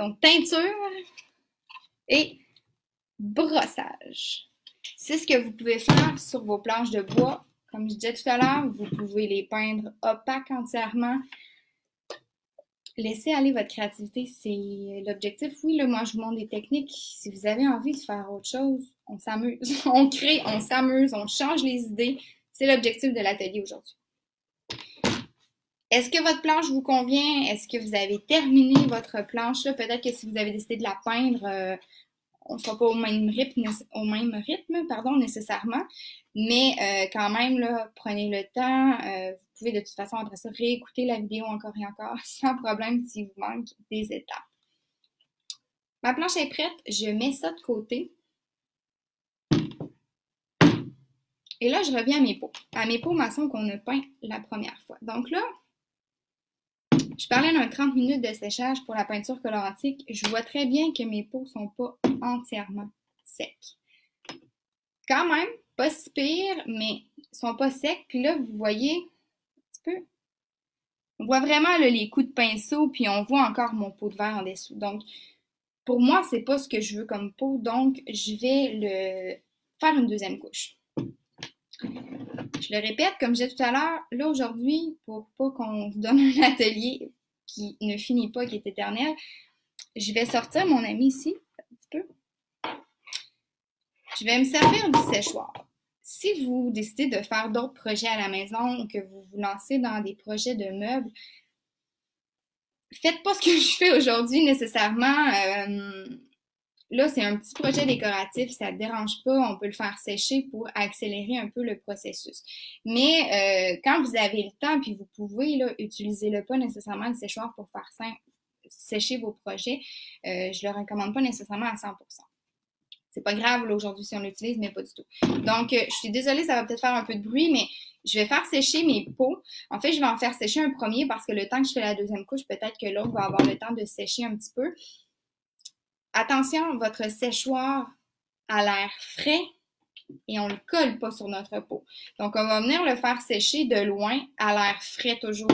Donc, teinture et brossage. C'est ce que vous pouvez faire sur vos planches de bois. Comme je disais tout à l'heure, vous pouvez les peindre opaques entièrement. Laissez aller votre créativité, c'est l'objectif. Oui, là, moi, je vous montre des techniques. Si vous avez envie de faire autre chose, on s'amuse. *laughs* On crée, on s'amuse, on change les idées. C'est l'objectif de l'atelier aujourd'hui. Est-ce que votre planche vous convient? Est-ce que vous avez terminé votre planche? Peut-être que si vous avez décidé de la peindre, euh, on ne sera pas au même rythme, au même rythme pardon, nécessairement. Mais euh, quand même, prenez le temps. Euh, vous pouvez de toute façon, après ça, réécouter la vidéo encore et encore *laughs* sans problème s'il vous manque des étapes. Ma planche est prête. Je mets ça de côté. Et là, je reviens à mes pots. À mes pots maçons qu'on a peint la première fois. Donc là, je parlais d'un 30 minutes de séchage pour la peinture colorantique. Je vois très bien que mes peaux ne sont pas entièrement secs. Quand même, pas si pire, mais sont pas secs. Puis là, vous voyez un petit peu. On voit vraiment les coups de pinceau, puis on voit encore mon pot de verre en dessous. Donc, pour moi, c'est pas ce que je veux comme peau, donc je vais le faire une deuxième couche. Je le répète, comme disais tout à l'heure, là aujourd'hui, pour pas qu'on vous donne *laughs* un atelier qui ne finit pas, qui est éternel, je vais sortir mon ami ici, un petit peu. Je vais me servir du séchoir. Si vous décidez de faire d'autres projets à la maison ou que vous vous lancez dans des projets de meubles, faites pas ce que je fais aujourd'hui nécessairement. Euh, Là, c'est un petit projet décoratif, ça ne dérange pas, on peut le faire sécher pour accélérer un peu le processus. Mais euh, quand vous avez le temps, puis vous pouvez, là, utilisez-le pas nécessairement le séchoir pour faire sécher vos projets. Euh, je ne le recommande pas nécessairement à 100% c'est pas grave aujourd'hui si on l'utilise, mais pas du tout. Donc, euh, je suis désolée, ça va peut-être faire un peu de bruit, mais je vais faire sécher mes pots. En fait, je vais en faire sécher un premier parce que le temps que je fais la deuxième couche, peut-être que l'autre va avoir le temps de sécher un petit peu. Attention, votre séchoir à l'air frais et on ne le colle pas sur notre peau. Donc, on va venir le faire sécher de loin à l'air frais toujours.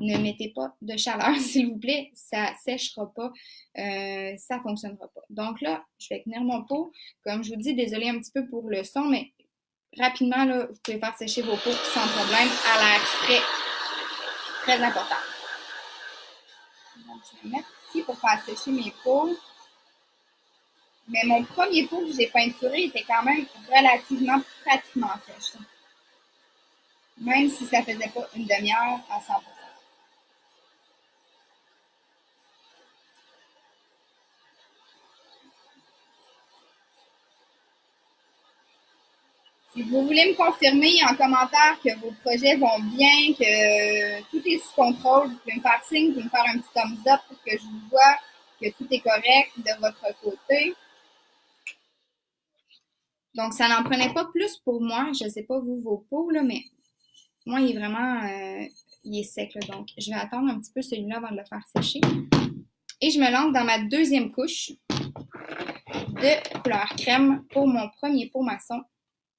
Ne mettez pas de chaleur, *laughs* s'il vous plaît. Ça séchera pas. Euh, ça fonctionnera pas. Donc là, je vais tenir mon pot. Comme je vous dis, désolé un petit peu pour le son, mais rapidement, là, vous pouvez faire sécher vos peaux sans problème à l'air frais. Très important. Donc, je vais mettre ici pour faire sécher mes peaux. Mais mon premier pot que j'ai peinturé était quand même relativement pratiquement sèche. Même si ça faisait pas une demi-heure à 100%. Si vous voulez me confirmer en commentaire que vos projets vont bien, que tout est sous contrôle, vous pouvez me faire signe, vous pouvez me faire un petit thumbs up pour que je vous vois que tout est correct de votre côté. Donc, ça n'en prenait pas plus pour moi. Je ne sais pas vous, vos peaux, là, mais moi, il est vraiment euh, il est sec. Là, donc, je vais attendre un petit peu celui-là avant de le faire sécher. Et je me lance dans ma deuxième couche de couleur crème pour mon premier pot maçon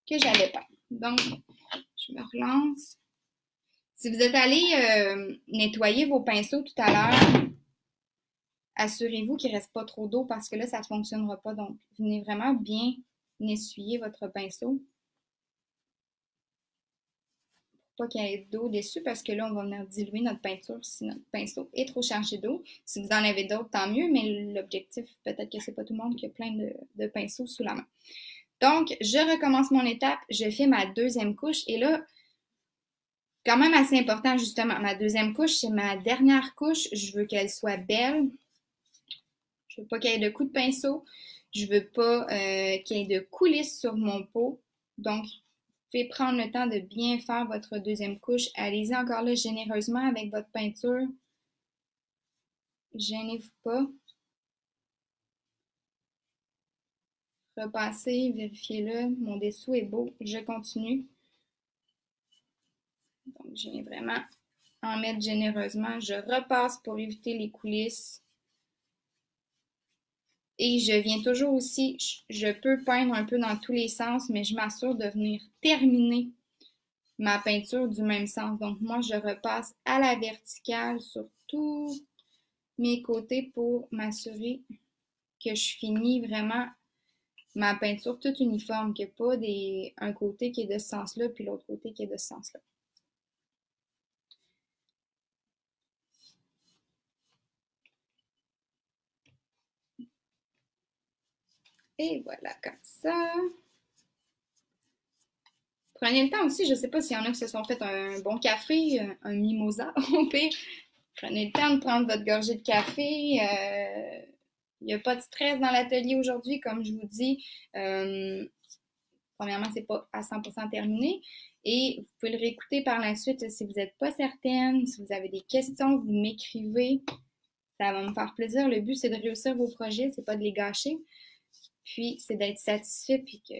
que j'avais pas. Donc, je me relance. Si vous êtes allé euh, nettoyer vos pinceaux tout à l'heure, assurez-vous qu'il ne reste pas trop d'eau parce que là, ça ne fonctionnera pas. Donc, venez vraiment bien essuyer votre pinceau. Pour pas qu'il y ait d'eau dessus parce que là, on va venir diluer notre peinture si notre pinceau est trop chargé d'eau. Si vous en avez d'autres, tant mieux, mais l'objectif, peut-être que c'est pas tout le monde qui a plein de, pinceaux sous la main. Donc, je recommence mon étape, je fais ma deuxième couche et là, quand même assez important justement, ma deuxième couche, c'est ma dernière couche, je veux qu'elle soit belle. Je veux pas qu'il y ait de coups de pinceau. Je veux pas euh, qu'il y ait de coulisses sur mon pot. Donc, pouvez prendre le temps de bien faire votre deuxième couche. Allez-y encore là généreusement avec votre peinture. Gênez-vous pas. Repassez, vérifiez-le. Mon dessous est beau. Je continue. Donc, je viens vraiment en mettre généreusement. Je repasse pour éviter les coulisses. Et je viens toujours aussi, je peux peindre un peu dans tous les sens, mais je m'assure de venir terminer ma peinture du même sens. Donc moi, je repasse à la verticale sur tous mes côtés pour m'assurer que je finis vraiment ma peinture toute uniforme, qu'il n'y ait pas un côté qui est de ce sens-là, puis l'autre côté qui est de ce sens-là. Et voilà, comme ça. Prenez le temps aussi, je ne sais pas s'il y en a qui se sont fait un bon café, un mimosa *laughs* au pire. Prenez le temps de prendre votre gorgée de café. Euh, il n'y a pas de stress dans l'atelier aujourd'hui, comme je vous dis. Euh, premièrement, ce n'est pas à 100% terminé. Et vous pouvez le réécouter par la suite si vous n'êtes pas certaine, si vous avez des questions, vous m'écrivez. Ça va me faire plaisir. Le but, c'est de réussir vos projets, c'est pas de les gâcher. Puis, c'est d'être satisfait puis que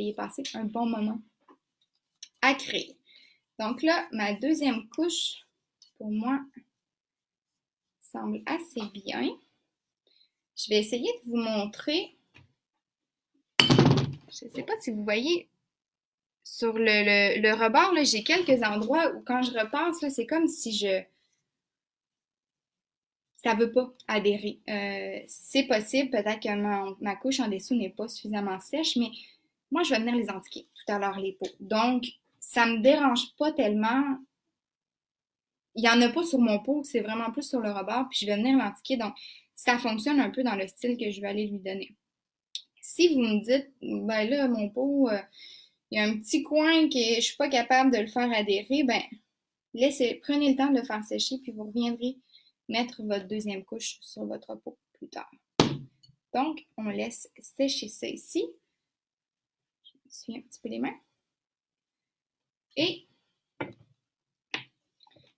y est passé un bon moment à créer. Donc là, ma deuxième couche, pour moi, semble assez bien. Je vais essayer de vous montrer. Je ne sais pas si vous voyez sur le, le, rebord, j'ai quelques endroits où quand je repasse, c'est comme si je ça veut pas adhérer. Euh, c'est possible, peut-être que ma, couche en dessous n'est pas suffisamment sèche, mais moi, je vais venir les antiquer tout à l'heure, les peaux. Donc, ça me dérange pas tellement. Il y en a pas sur mon pot, c'est vraiment plus sur le rebord, puis je vais venir l'antiquer. Donc, ça fonctionne un peu dans le style que je vais aller lui donner. Si vous me dites, ben là, mon pot, euh, il y a un petit coin que je suis pas capable de le faire adhérer, ben, laissez, prenez le temps de le faire sécher, puis vous reviendrez mettre votre deuxième couche sur votre peau plus tard. Donc, on laisse sécher ça ici. Je me suis un petit peu les mains. Et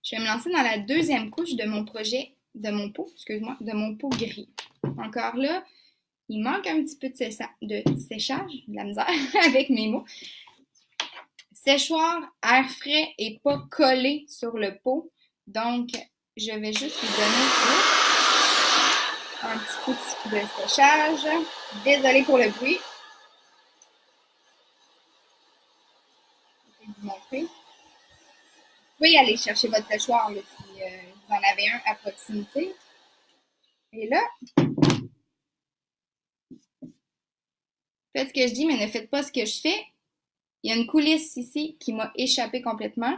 je vais me lancer dans la deuxième couche de mon projet, de mon pot, excuse-moi, de mon pot gris. Encore là, il manque un petit peu de, séchage, de la misère *laughs* avec mes mots. Séchoir, air frais et pas collé sur le pot. Donc, je vais juste lui donner un petit coup de séchage. Désolée pour le bruit. Je vais vous montrer. Vous pouvez aller chercher votre séchoir si euh, vous en avez un à proximité. Et là, faites ce que je dis, mais ne faites pas ce que je fais. Il y a une coulisse ici qui m'a échappé complètement.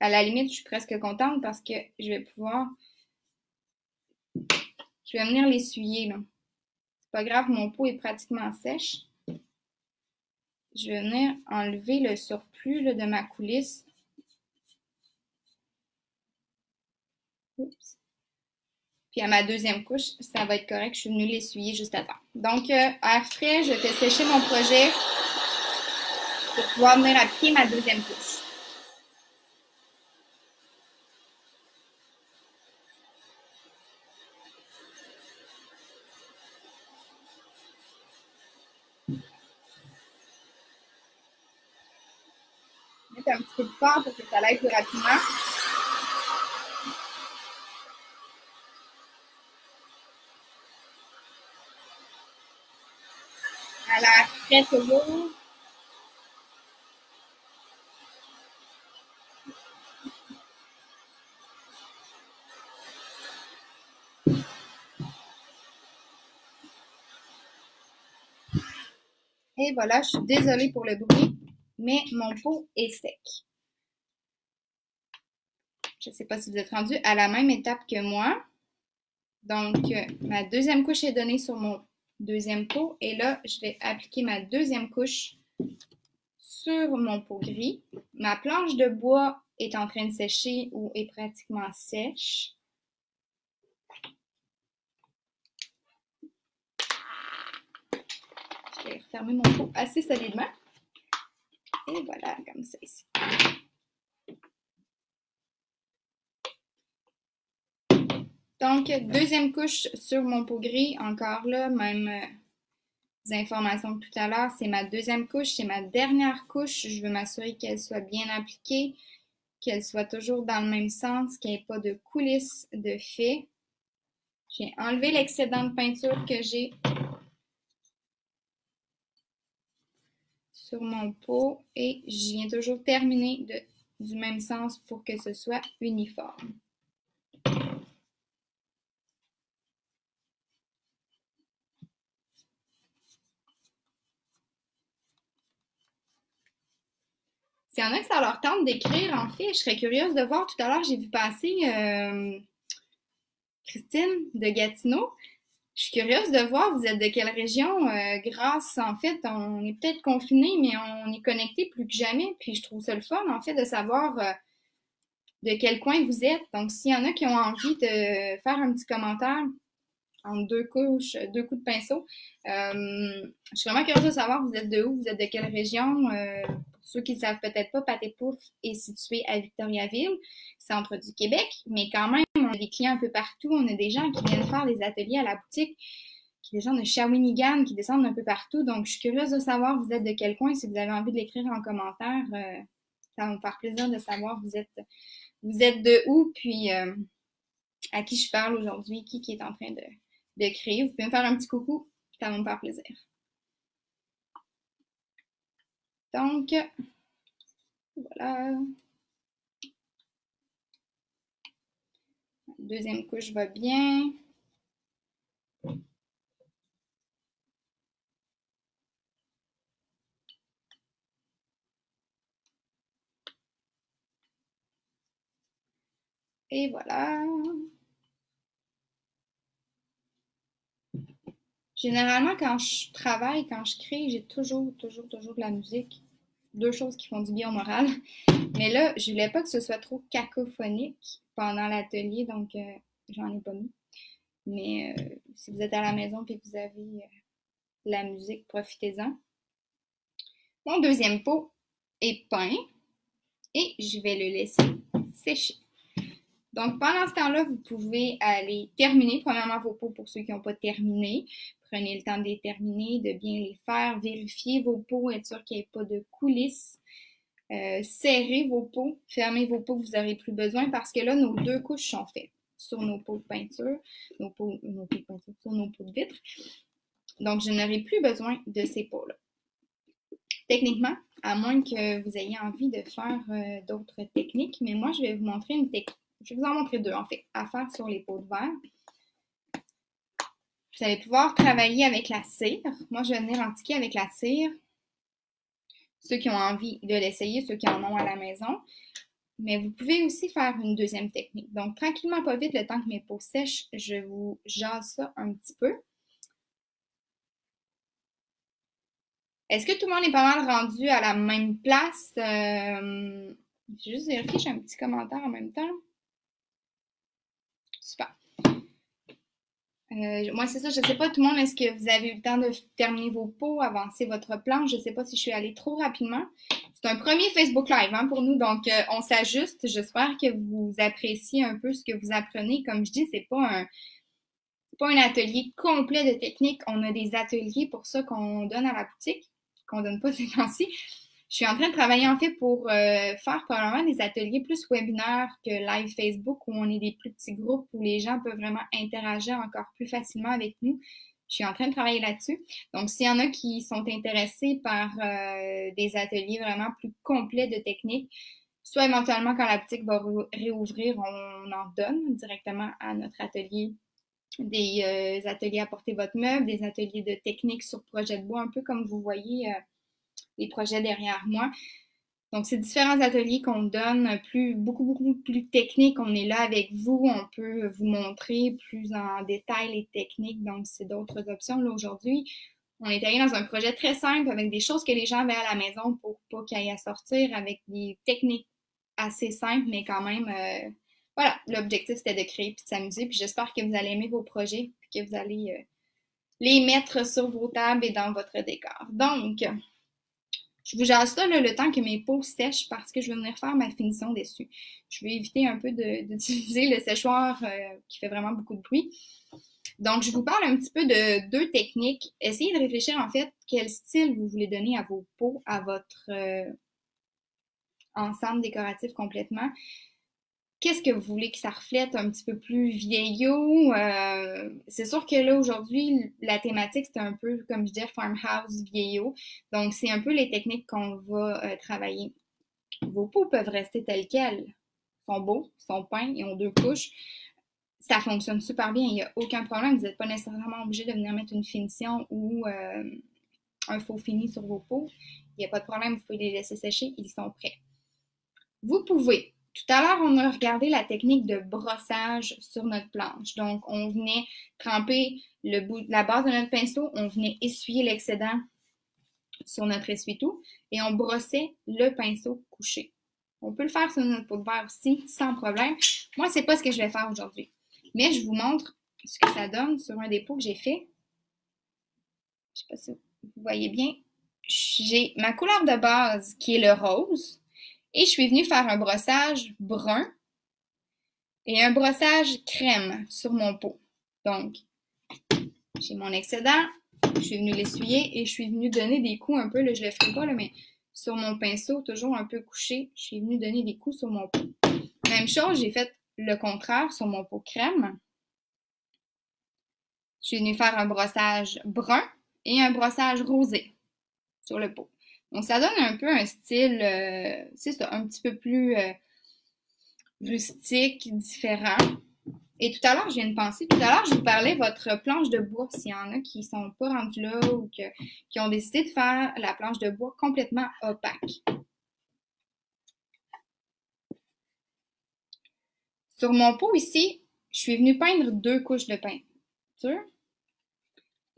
À la limite, je suis presque contente parce que je vais pouvoir... Je vais venir l'essuyer, là. C'est pas grave, mon pot est pratiquement sèche. Je vais venir enlever le surplus de ma coulisse. Puis à ma deuxième couche, ça va être correct. Je suis venue l'essuyer juste à temps. Donc, euh, air frais, je vais sécher mon projet pour pouvoir venir appliquer ma deuxième couche. Fort pour que ça aille plus rapidement. À la frais toujours. Et voilà, je suis désolée pour le bruit, mais mon pot est sec. Je ne sais pas si vous êtes rendu à la même étape que moi. Donc, euh, ma deuxième couche est donnée sur mon deuxième pot. Et là, je vais appliquer ma deuxième couche sur mon pot gris. Ma planche de bois est en train de sécher ou est pratiquement sèche. Je vais refermer mon pot assez solidement. Et voilà, comme ça ici. Donc, deuxième couche sur mon pot gris. Encore là, même euh, informations tout à l'heure. C'est ma deuxième couche, c'est ma dernière couche. Je veux m'assurer qu'elle soit bien appliquée, qu'elle soit toujours dans le même sens, qu'il n'y ait pas de coulisses de fait. J'ai enlevé l'excédent de peinture que j'ai sur mon pot et je viens toujours terminer du même sens pour que ce soit uniforme. S'il y en a que ça leur tente d'écrire, en fait, je serais curieuse de voir. Tout à l'heure, j'ai vu passer euh, Christine de Gatineau. Je suis curieuse de voir, vous êtes de quelle région? Euh, grâce, en fait, on est peut-être confiné, mais on est connecté plus que jamais. Puis je trouve ça le fun, en fait, de savoir euh, de quel coin vous êtes. Donc, s'il y en a qui ont envie de faire un petit commentaire en deux couches, deux coups de pinceau, je suis vraiment curieuse de savoir vous êtes de où, vous êtes de quelle région. Ceux qui ne savent peut-être pas, Pâté Pouf est situé à Victoriaville, centre du Québec, mais quand même, on a des clients un peu partout. On a des gens qui viennent faire des ateliers à la boutique, qui des gens de Shawinigan qui descendent un peu partout. Donc, je suis curieuse de savoir vous êtes de quel coin? Si vous avez envie de l'écrire en commentaire, euh, ça va me faire plaisir de savoir vous êtes, vous êtes de où, puis euh, à qui je parle aujourd'hui, qui, qui est en train de, de créer? Vous pouvez me faire un petit coucou, ça va me faire plaisir. Donc, voilà. Deuxième couche va bien. Et voilà. Généralement, quand je travaille, quand je crée, j'ai toujours, toujours, toujours de la musique. Deux choses qui font du bien au moral. Mais là, je voulais pas que ce soit trop cacophonique pendant l'atelier, donc euh, j'en ai pas mis. Mais euh, si vous êtes à la maison et que vous avez euh, la musique, profitez-en. Mon deuxième pot est peint et je vais le laisser sécher. Donc, pendant ce temps-là, vous pouvez aller terminer, premièrement, vos pots pour ceux qui n'ont pas terminé. Prenez le temps de les terminer, de bien les faire, vérifiez vos pots, être sûr qu'il n'y ait pas de coulisses. Euh, serrez vos pots, fermez vos pots que vous n'aurez plus besoin parce que là, nos deux couches sont faites sur nos pots de peinture, nos pots, nos de peinture, sur nos pots de vitre. Donc, je n'aurai plus besoin de ces pots-là. techniquement, à moins que vous ayez envie de faire euh, d'autres techniques. Mais moi, je vais vous montrer une technique. Je vais vous en montrer deux, en fait, à faire sur les pots de verre. Vous allez pouvoir travailler avec la cire. Moi, je vais venir avec la cire. Ceux qui ont envie de l'essayer, ceux qui en ont à la maison. Mais vous pouvez aussi faire une deuxième technique. Donc, tranquillement, pas vite, le temps que mes peaux sèchent, je vous jase ça un petit peu. Est-ce que tout le monde est pas mal rendu à la même place? Euh, je vais juste vérifier, j'ai un petit commentaire en même temps. Super. Euh, moi, c'est ça, je ne sais pas, tout le monde, est-ce que vous avez eu le temps de terminer vos pots, avancer votre plan? Je ne sais pas si je suis allée trop rapidement. C'est un premier Facebook Live hein, pour nous, donc euh, on s'ajuste. J'espère que vous appréciez un peu ce que vous apprenez. Comme je dis, c'est pas un pas un atelier complet de technique. On a des ateliers pour ça qu'on donne à la boutique, qu'on donne pas *laughs* ces temps-ci. Je suis en train de travailler en fait pour euh, faire probablement des ateliers plus webinaires que live Facebook où on est des plus petits groupes où les gens peuvent vraiment interagir encore plus facilement avec nous. Je suis en train de travailler là-dessus. Donc, s'il y en a qui sont intéressés par euh, des ateliers vraiment plus complets de techniques, soit éventuellement quand la boutique va réouvrir, on en donne directement à notre atelier des euh, ateliers à porter votre meuble, des ateliers de techniques sur projet de bois, un peu comme vous voyez les projets derrière moi. Donc, c'est différents ateliers qu'on donne, plus, beaucoup, beaucoup plus techniques. On est là avec vous, on peut vous montrer plus en détail les techniques. Donc, c'est d'autres options. Là, aujourd'hui, on est allé dans un projet très simple avec des choses que les gens avaient à la maison pour pas qu'ils aillent à sortir, avec des techniques assez simples, mais quand même, euh, voilà, l'objectif c'était de créer puis de s'amuser. Puis j'espère que vous allez aimer vos projets puis que vous allez euh, les mettre sur vos tables et dans votre décor. Donc, je vous jase ça le temps que mes peaux sèchent parce que je vais venir faire ma finition dessus. Je vais éviter un peu *laughs* d'utiliser le séchoir euh, qui fait vraiment beaucoup de bruit. Donc, je vous parle un petit peu de deux techniques. Essayez de réfléchir en fait quel style vous voulez donner à vos peaux, à votre euh, ensemble décoratif complètement qu'est-ce que vous voulez que ça reflète un petit peu plus vieillot? Euh, c'est sûr que là, aujourd'hui, la thématique, c'est un peu, comme je disais, farmhouse vieillot. Donc, c'est un peu les techniques qu'on va euh, travailler. Vos peaux peuvent rester telles quelles. Ils sont beaux, sont peints, ils ont deux couches. Ça fonctionne super bien, il n'y a aucun problème. Vous n'êtes pas nécessairement obligé de venir mettre une finition ou euh, un faux fini sur vos peaux. Il n'y a pas de problème, vous pouvez les laisser sécher, ils sont prêts. Vous pouvez tout à l'heure, on a regardé la technique de brossage sur notre planche. Donc, on venait tremper le bout, la base de notre pinceau, on venait essuyer l'excédent sur notre essuie-tout et on brossait le pinceau couché. On peut le faire sur notre pot de verre aussi, sans problème. Moi, c'est pas ce que je vais faire aujourd'hui. Mais je vous montre ce que ça donne sur un pots que j'ai fait. Je sais pas si vous voyez bien. J'ai ma couleur de base qui est le rose. Et je suis venue faire un brossage brun et un brossage crème sur mon pot. Donc, j'ai mon excédent, je suis venue l'essuyer et je suis venue donner des coups un peu, là, je le ferai pas, là, mais sur mon pinceau, toujours un peu couché, je suis venue donner des coups sur mon pot. Même chose, j'ai fait le contraire sur mon pot crème. Je suis venue faire un brossage brun et un brossage rosé sur le pot. Donc, ça donne un peu un style, euh, c'est ça, un petit peu plus euh, rustique, différent. Et tout à l'heure, je viens de penser, tout à l'heure, je vous parlais votre planche de bois, s'il y en a qui sont pas rendus là ou qui ont décidé de faire la planche de bois complètement opaque. Sur mon pot ici, je suis venue peindre deux couches de peinture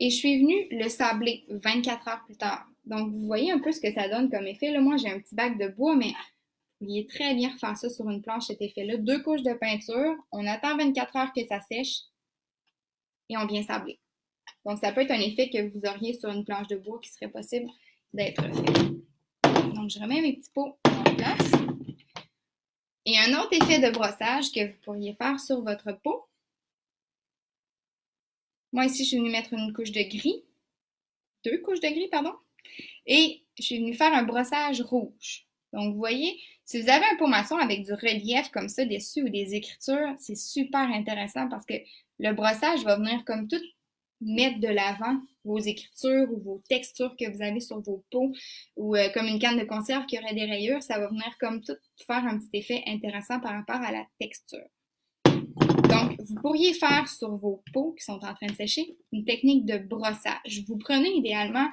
et je suis venue le sabler 24 heures plus tard. Donc, vous voyez un peu ce que ça donne comme effet. Moi, j'ai un petit bac de bois, mais vous pourriez très bien refaire ça sur une planche, cet effet-là. Deux couches de peinture, on attend 24 heures que ça sèche et on vient sabler. Donc, ça peut être un effet que vous auriez sur une planche de bois qui serait possible d'être fait. Donc, je remets mes petits pots en place. Et un autre effet de brossage que vous pourriez faire sur votre peau. Moi, ici, je suis venue mettre une couche de gris. Deux couches de gris, pardon. Et je suis venue faire un brossage rouge. Donc, vous voyez, si vous avez un pot maçon avec du relief comme ça dessus ou des écritures, c'est super intéressant parce que le brossage va venir comme tout mettre de l'avant vos écritures ou vos textures que vous avez sur vos peaux ou euh, comme une canne de conserve qui aurait des rayures, ça va venir comme tout faire un petit effet intéressant par rapport à la texture. Donc, vous pourriez faire sur vos peaux qui sont en train de sécher une technique de brossage. Vous prenez idéalement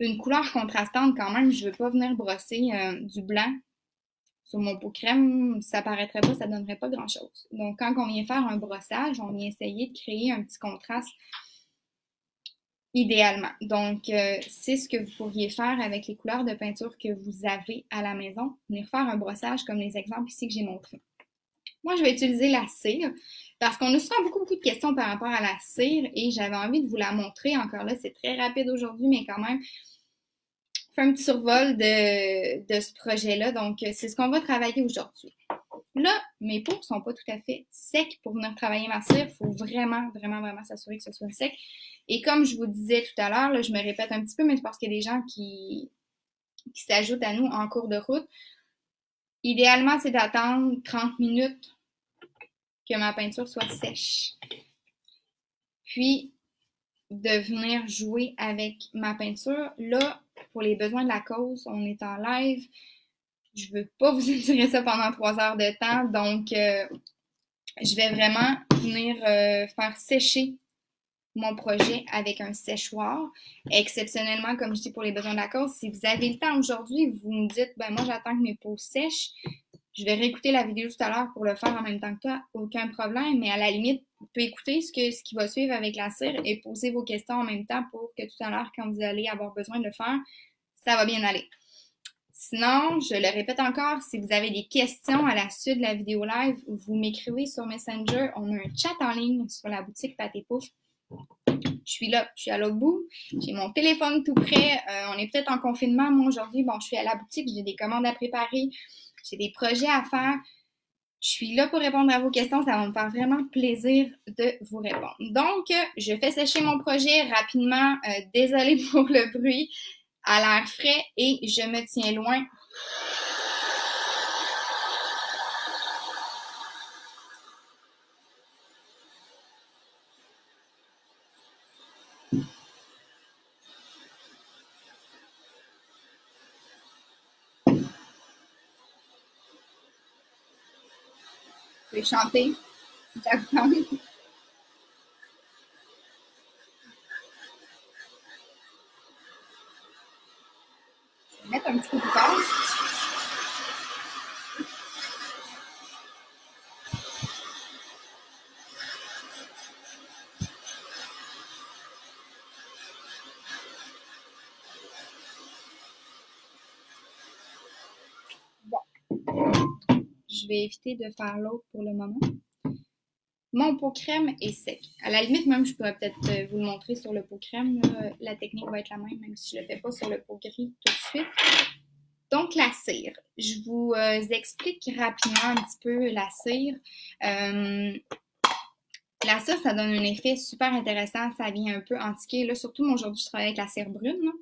une couleur contrastante quand même. Je ne veux pas venir brosser euh, du blanc sur mon pot crème, ça paraîtrait pas, ça donnerait pas grand-chose. Donc, quand on vient faire un brossage, on vient essayer de créer un petit contraste idéalement. Donc, euh, c'est ce que vous pourriez faire avec les couleurs de peinture que vous avez à la maison. Venir faire un brossage comme les exemples ici que j'ai montrés. Moi, je vais utiliser la cire parce qu'on nous souvent beaucoup, beaucoup de questions par rapport à la cire et j'avais envie de vous la montrer. Encore là, c'est très rapide aujourd'hui, mais quand même, un petit survol de, ce projet-là. Donc, c'est ce qu'on va travailler aujourd'hui. Là, mes peaux ne sont pas tout à fait secs pour venir travailler ma cire. Il faut vraiment, vraiment, vraiment s'assurer que ce soit sec. Et comme je vous disais tout à l'heure, je me répète un petit peu, mais c'est parce qu'il y a des gens qui, qui s'ajoutent à nous en cours de route. Idéalement, c'est d'attendre 30 minutes que ma peinture soit sèche. Puis, de venir jouer avec ma peinture. Là, pour les besoins de la cause, on est en live. Je veux pas vous *laughs* étirer ça pendant trois heures de temps, donc euh, je vais vraiment venir euh, faire sécher mon projet avec un séchoir. Exceptionnellement, comme je dis pour les besoins de la cause, si vous avez le temps aujourd'hui, vous me dites, ben moi j'attends que mes peaux sèchent, je vais réécouter la vidéo tout à l'heure pour le faire en même temps que toi, aucun problème, mais à la limite, vous pouvez écouter ce, que, ce qui va suivre avec la cire et poser vos questions en même temps pour que tout à l'heure, quand vous allez avoir besoin de le faire, ça va bien aller. Sinon, je le répète encore, si vous avez des questions à la suite de la vidéo live, vous m'écrivez sur Messenger. On a un chat en ligne sur la boutique Pâté Pouf. Je suis là, je suis à l'autre bout. J'ai mon téléphone tout prêt. Euh, on est peut-être en confinement. Moi, aujourd'hui, bon, je suis à la boutique, j'ai des commandes à préparer. J'ai des projets à faire. Je suis là pour répondre à vos questions. Ça va me faire vraiment plaisir de vous répondre. Donc, je fais sécher mon projet rapidement. Euh, désolée *laughs* pour le bruit à l'air frais et je me tiens loin fechar bem, já je vais éviter de faire l'autre pour le moment. Mon pot crème est sec. À la limite, même, je pourrais peut-être euh, vous le montrer sur le pot crème. La technique va être la même, même si je ne le fais pas sur le pot gris tout de suite. Donc, la cire. Je vous euh, explique rapidement un petit peu la cire. Euh, la cire, ça donne un effet super intéressant. Ça vient un peu antiqué. Là, surtout, aujourd'hui, je travaille avec la cire brune.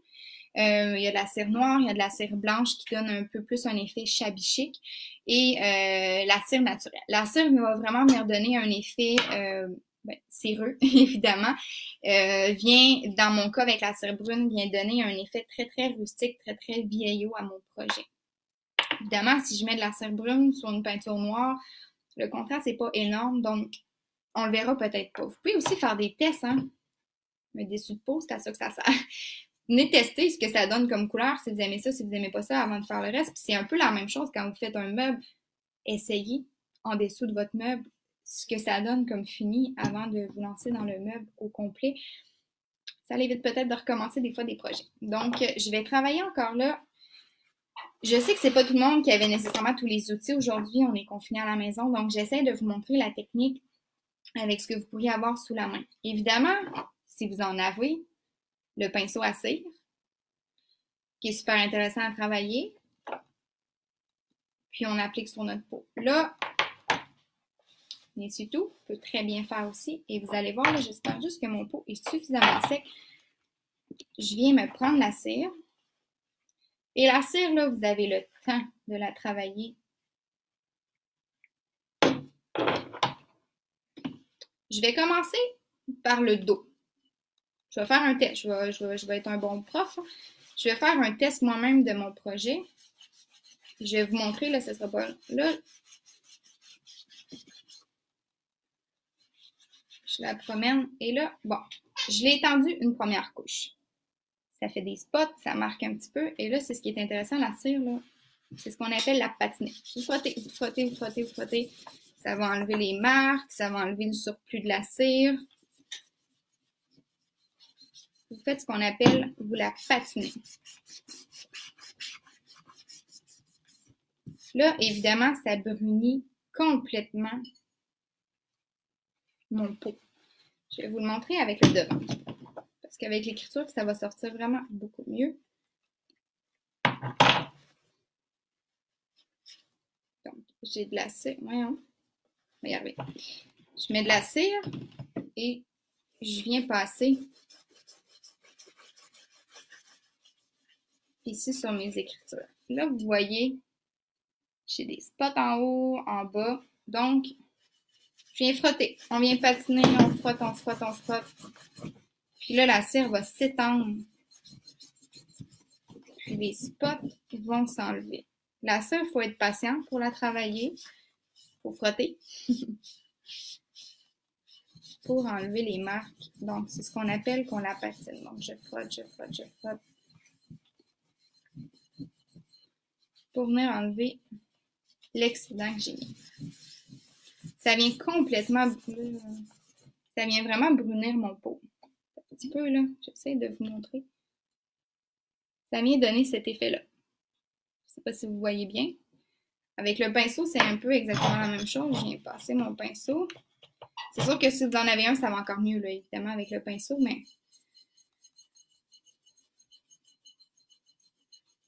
Il y a de la cire noire, il y a de la cire blanche qui donne un peu plus un effet shabby chic et euh, la cire naturelle. La cire va vraiment venir donner un effet euh, ben, cireux, *laughs* évidemment. vient, dans mon cas avec la cire brune, vient donner un effet très, très rustique, très, très vieillot à mon projet. Évidemment, si je mets de la cire brune sur une peinture noire, le contraste n'est pas énorme, donc on le verra peut-être pas. Vous pouvez aussi faire des tests, hein? Mais des de peau, c'est à ça que ça sert. Venez tester ce que ça donne comme couleur, si vous aimez ça, si vous n'aimez pas ça, avant de faire le reste. Puis c'est un peu la même chose quand vous faites un meuble. Essayez en dessous de votre meuble ce que ça donne comme fini avant de vous lancer dans le meuble au complet. Ça évite peut-être de recommencer des fois des projets. Donc, je vais travailler encore là. Je sais que c'est pas tout le monde qui avait nécessairement tous les outils. Aujourd'hui, on est confiné à la maison, donc j'essaie de vous montrer la technique avec ce que vous pourriez avoir sous la main. Évidemment, si vous en avez, le pinceau à cire, qui est super intéressant à travailler. Puis on applique sur notre peau. Là, c'est tout, peut très bien faire aussi. Et vous allez voir, j'espère juste que mon peau est suffisamment sec. Je viens me prendre la cire. Et la cire, là, vous avez le temps de la travailler. Je vais commencer par le dos. Je vais faire un test. Je vais, être un bon prof. Je vais faire un test moi-même de mon projet. Je vais vous montrer, là, ce sera pas là. Je la promène. Et là, bon, je l'ai étendu une première couche. Ça fait des spots, ça marque un petit peu. Et là, c'est ce qui est intéressant, la cire, là. C'est ce qu'on appelle la patinée. Vous frottez, vous frottez, vous frottez, vous frottez. Ça va enlever les marques, ça va enlever le surplus de la cire. Vous faites ce qu'on appelle, vous la patinez. Là, évidemment, ça brunit complètement mon pot. Je vais vous le montrer avec le devant. Parce qu'avec l'écriture, ça va sortir vraiment beaucoup mieux. Donc, j'ai de la cire. Voyons. Regardez. Je mets de la cire et je viens passer ici sur mes écritures. Là, vous voyez, j'ai des spots en haut, en bas. Donc, je viens frotter. On vient patiner, on frotte, on frotte, on frotte. Puis là, la cire va s'étendre. Puis les spots vont s'enlever. La cire, il faut être patient pour la travailler. Il faut frotter. *laughs* pour enlever les marques. Donc, c'est ce qu'on appelle qu'on la patine. Donc, je frotte, je frotte, je frotte. Pour venir enlever l'excédent que j'ai mis. Ça vient complètement Ça vient vraiment brunir mon pot. Un petit peu là, j'essaie de vous montrer. Ça vient donner cet effet-là. Je ne sais pas si vous voyez bien. Avec le pinceau, c'est un peu exactement la même chose. Je viens passer mon pinceau. C'est sûr que si vous en avez un, ça va encore mieux, là, évidemment, avec le pinceau, mais.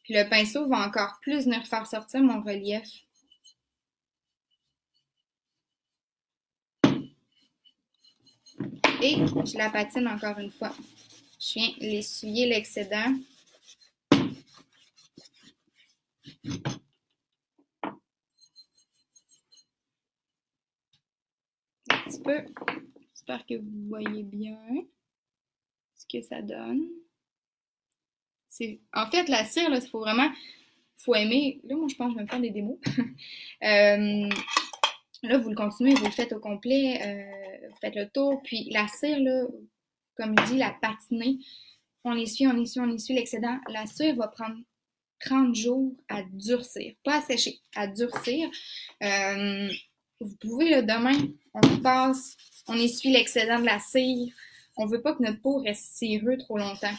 Puis le pinceau va encore plus venir faire sortir mon relief. Et je la patine encore une fois. Je viens l'essuyer l'excédent. Un petit peu. J'espère que vous voyez bien ce que ça donne. En fait, la cire, il faut vraiment faut aimer. Là, moi, je pense que je vais me faire des démos. *laughs* euh, Là, vous le continuez, vous le faites au complet, euh, vous faites le tour. Puis la cire, là, comme je dis, la patinée, on essuie, on essuie, on essuie l'excédent. La cire va prendre 30 jours à durcir. Pas à sécher, à durcir. Euh, vous pouvez, là, demain, on passe, on essuie l'excédent de la cire. On ne veut pas que notre peau reste cireux trop longtemps.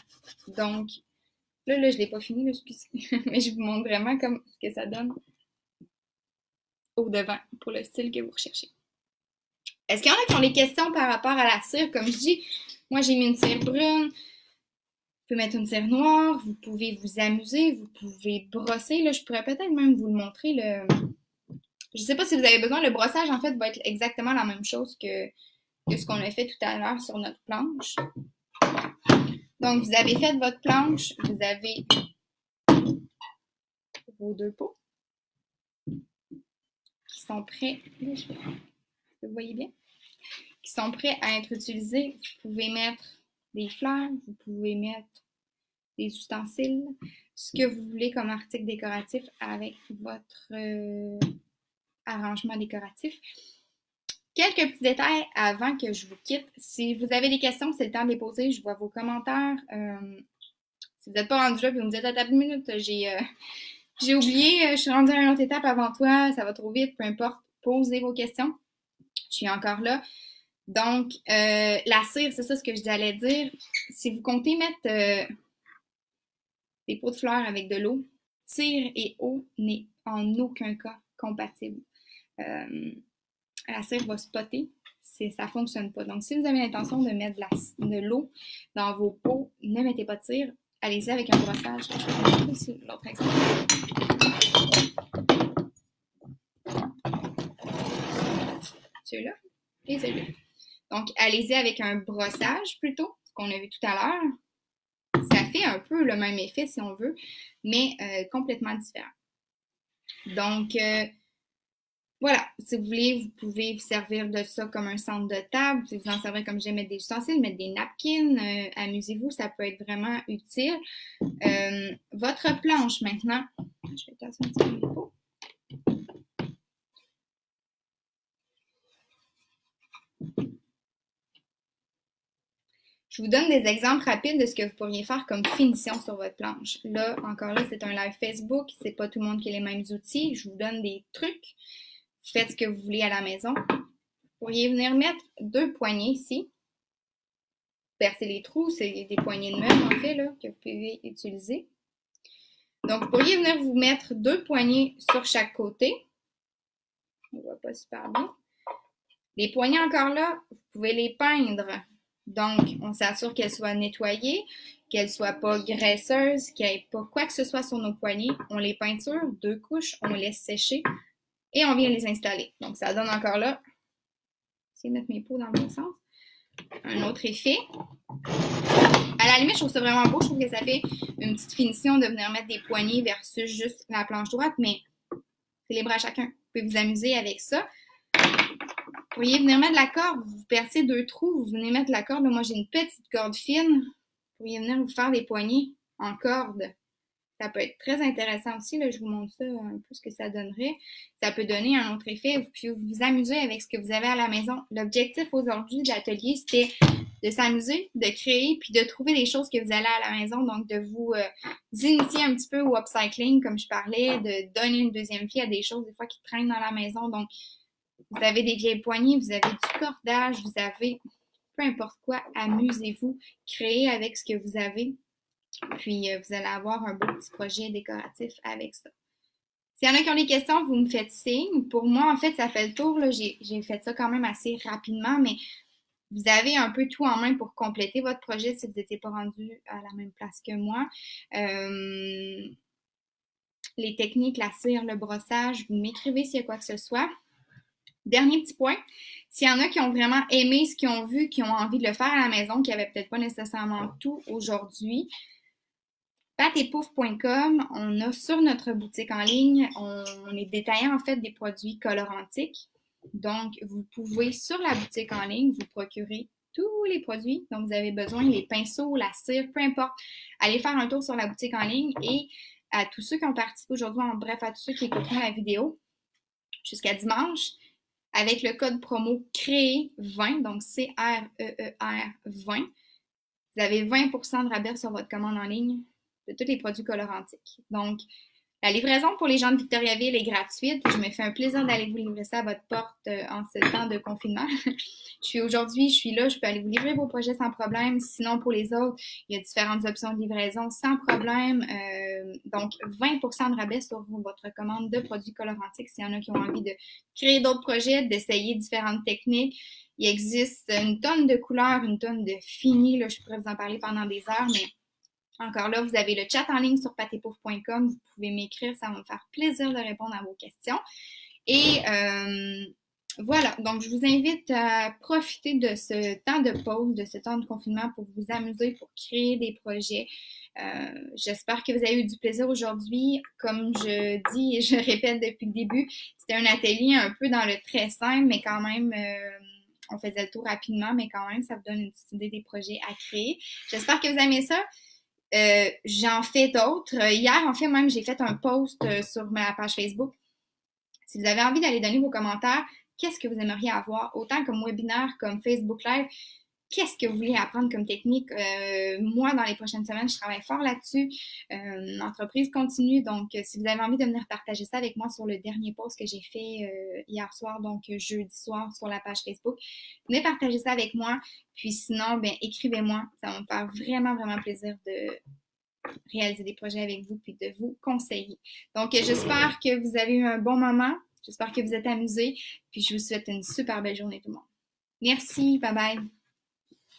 Donc, là, là, je ne l'ai pas fini, *laughs* mais je vous montre vraiment comme ce que ça donne au devant pour le style que vous recherchez. Est-ce qu'il y en a qui ont des questions par rapport à la cire? Comme je dis, moi j'ai mis une cire brune. Vous pouvez mettre une cire noire, vous pouvez vous amuser, vous pouvez brosser. Là, je pourrais peut-être même vous le montrer. Le... Je ne sais pas si vous avez besoin. Le brossage, en fait, va être exactement la même chose que ce qu'on a fait tout à l'heure sur notre planche. Donc, vous avez fait votre planche, vous avez vos deux pots sont prêts, qui sont prêts à être utilisés. Vous pouvez mettre des fleurs, vous pouvez mettre des ustensiles, ce que vous voulez comme article décoratif avec votre euh, arrangement décoratif. Quelques petits détails avant que je vous quitte. Si vous avez des questions, c'est le temps de les poser. Je vois vos commentaires. Euh, si vous n'êtes pas rendu là et vous me dites à ta minute, j'ai euh, oublié, euh, je suis rendue à une autre étape avant toi, ça va trop vite, peu importe, posez vos questions. Je suis encore là. Donc, la cire, c'est ça ce que je allais dire. Si vous comptez mettre des pots de fleurs avec de l'eau, cire et eau n'est en aucun cas compatible. La cire va spotter, ça ne fonctionne pas. Donc, si vous avez l'intention de mettre de l'eau dans vos pots, ne mettez pas de cire, allez-y avec un brossage. l'autre exemple. Celui-là et celui-là. Donc, allez-y avec un brossage plutôt, ce qu'on a vu tout à l'heure. Ça fait un peu le même effet si on veut, mais euh, complètement différent. Donc, euh, voilà, si vous voulez, vous pouvez vous servir de ça comme un centre de table, vous vous en servir comme j'ai mettre des ustensiles, mettre des napkins, euh, amusez-vous, ça peut être vraiment utile. Euh, votre planche maintenant, je vais tasser un petit peu Je vous donne des exemples rapides de ce que vous pourriez faire comme finition sur votre planche. Là, encore là, c'est un live Facebook, c'est pas tout le monde qui a les mêmes outils. Je vous donne des trucs faites ce que vous voulez à la maison. Vous pourriez venir mettre deux poignées ici. Percer les trous, c'est des poignées de meubles en fait là, que vous pouvez utiliser. Donc, vous pourriez venir vous mettre deux poignées sur chaque côté. On voit pas super bien. Les poignées encore là, vous pouvez les peindre. Donc, on s'assure qu'elles soient nettoyées, qu'elles soient pas graisseuses, qu'il n'y pas quoi que ce soit sur nos poignées. On les peinture, deux couches, on laisse sécher et on vient les installer. Donc, ça donne encore là, essayer de mettre mes pots dans le bon sens, un autre effet. À la limite, je trouve ça vraiment beau. Je trouve que ça fait une petite finition de venir mettre des poignées versus juste la planche droite, mais c'est libre à chacun. Vous pouvez vous amuser avec ça. Vous pourriez venir mettre la corde, vous percez deux trous, vous venez mettre la corde. moi, j'ai une petite corde fine. Vous pourriez venir vous faire des poignées en corde. Ça peut être très intéressant aussi. Là, je vous montre ça un peu ce que ça donnerait. Ça peut donner un autre effet. Vous pouvez vous amuser avec ce que vous avez à la maison. L'objectif aujourd'hui de l'atelier, c'était de s'amuser, de créer, puis de trouver des choses que vous allez à la maison. Donc, de vous, euh, initier un petit peu au upcycling, comme je parlais, de donner une deuxième vie à des choses des fois qui traînent dans la maison. Donc, vous avez des vieilles poignées, vous avez du cordage, vous avez peu importe quoi, amusez-vous, créez avec ce que vous avez. Puis, euh, vous allez avoir un beau petit projet décoratif avec ça. S'il y en a qui ont des questions, vous me faites signe. Pour moi, en fait, ça fait le tour. J'ai fait ça quand même assez rapidement, mais vous avez un peu tout en main pour compléter votre projet si vous n'étiez pas rendu à la même place que moi. Euh, les techniques, la cire, le brossage, vous m'écrivez s'il y a quoi que ce soit. Dernier petit point, s'il y en a qui ont vraiment aimé ce qu'ils ont vu, qui ont envie de le faire à la maison, qui n'avaient peut-être pas nécessairement tout aujourd'hui, patepouf.com, on a sur notre boutique en ligne, on, est détaillant en fait des produits colorantiques. Donc, vous pouvez sur la boutique en ligne vous procurer tous les produits dont vous avez besoin, les pinceaux, la cire, peu importe. Allez faire un tour sur la boutique en ligne et à tous ceux qui ont participé aujourd'hui, en bref, à tous ceux qui écouteront la vidéo, jusqu'à dimanche, avec le code promo CREE20, donc C-R-E-E-R 20, vous avez 20% de rabais sur votre commande en ligne de tous les produits colorantiques. Donc, la livraison pour les gens de Victoriaville est gratuite. Je me fais un plaisir d'aller vous livrer ça à votre porte euh, en ce temps de confinement. *laughs* je suis aujourd'hui, je suis là, je peux aller vous livrer vos projets sans problème. Sinon, pour les autres, il y a différentes options de livraison sans problème. Euh, donc, 20% de rabais sur votre commande de produits colorantiques s'il y en a qui ont envie de créer d'autres projets, d'essayer différentes techniques. Il existe une tonne de couleurs, une tonne de finis. Là, je pourrais vous en parler pendant des heures, mais encore là, vous avez le chat en ligne sur patépouf.com. Vous pouvez m'écrire, ça va me faire plaisir de répondre à vos questions. Et euh, voilà, donc je vous invite à profiter de ce temps de pause, de ce temps de confinement pour vous amuser, pour créer des projets. Euh, j'espère que vous avez eu du plaisir aujourd'hui. Comme je dis et je *laughs* répète depuis le début, c'était un atelier un peu dans le très simple, mais quand même, euh, on faisait le tour rapidement, mais quand même, ça vous donne une petite idée des projets à créer. J'espère que vous aimez ça. Euh, j'en fais d'autres. Hier, en fait, même, j'ai fait un post euh, sur ma page Facebook. Si vous avez envie d'aller donner vos commentaires, qu'est-ce que vous aimeriez avoir, autant comme webinaire, comme Facebook Live, qu'est-ce que vous voulez apprendre comme technique? Euh, moi, dans les prochaines semaines, je travaille fort là-dessus. Euh, L'entreprise continue. Donc, euh, si vous avez envie de venir partager ça avec moi sur le dernier post que j'ai fait hier soir, donc jeudi soir sur la page Facebook, venez partager ça avec moi. Puis sinon, ben, écrivez-moi. Ça va me faire vraiment, vraiment plaisir de réaliser des projets avec vous puis de vous conseiller. Donc, j'espère que vous avez eu un bon moment. J'espère que vous êtes amusés. Puis je vous souhaite une super belle journée tout le monde. Merci. Bye bye.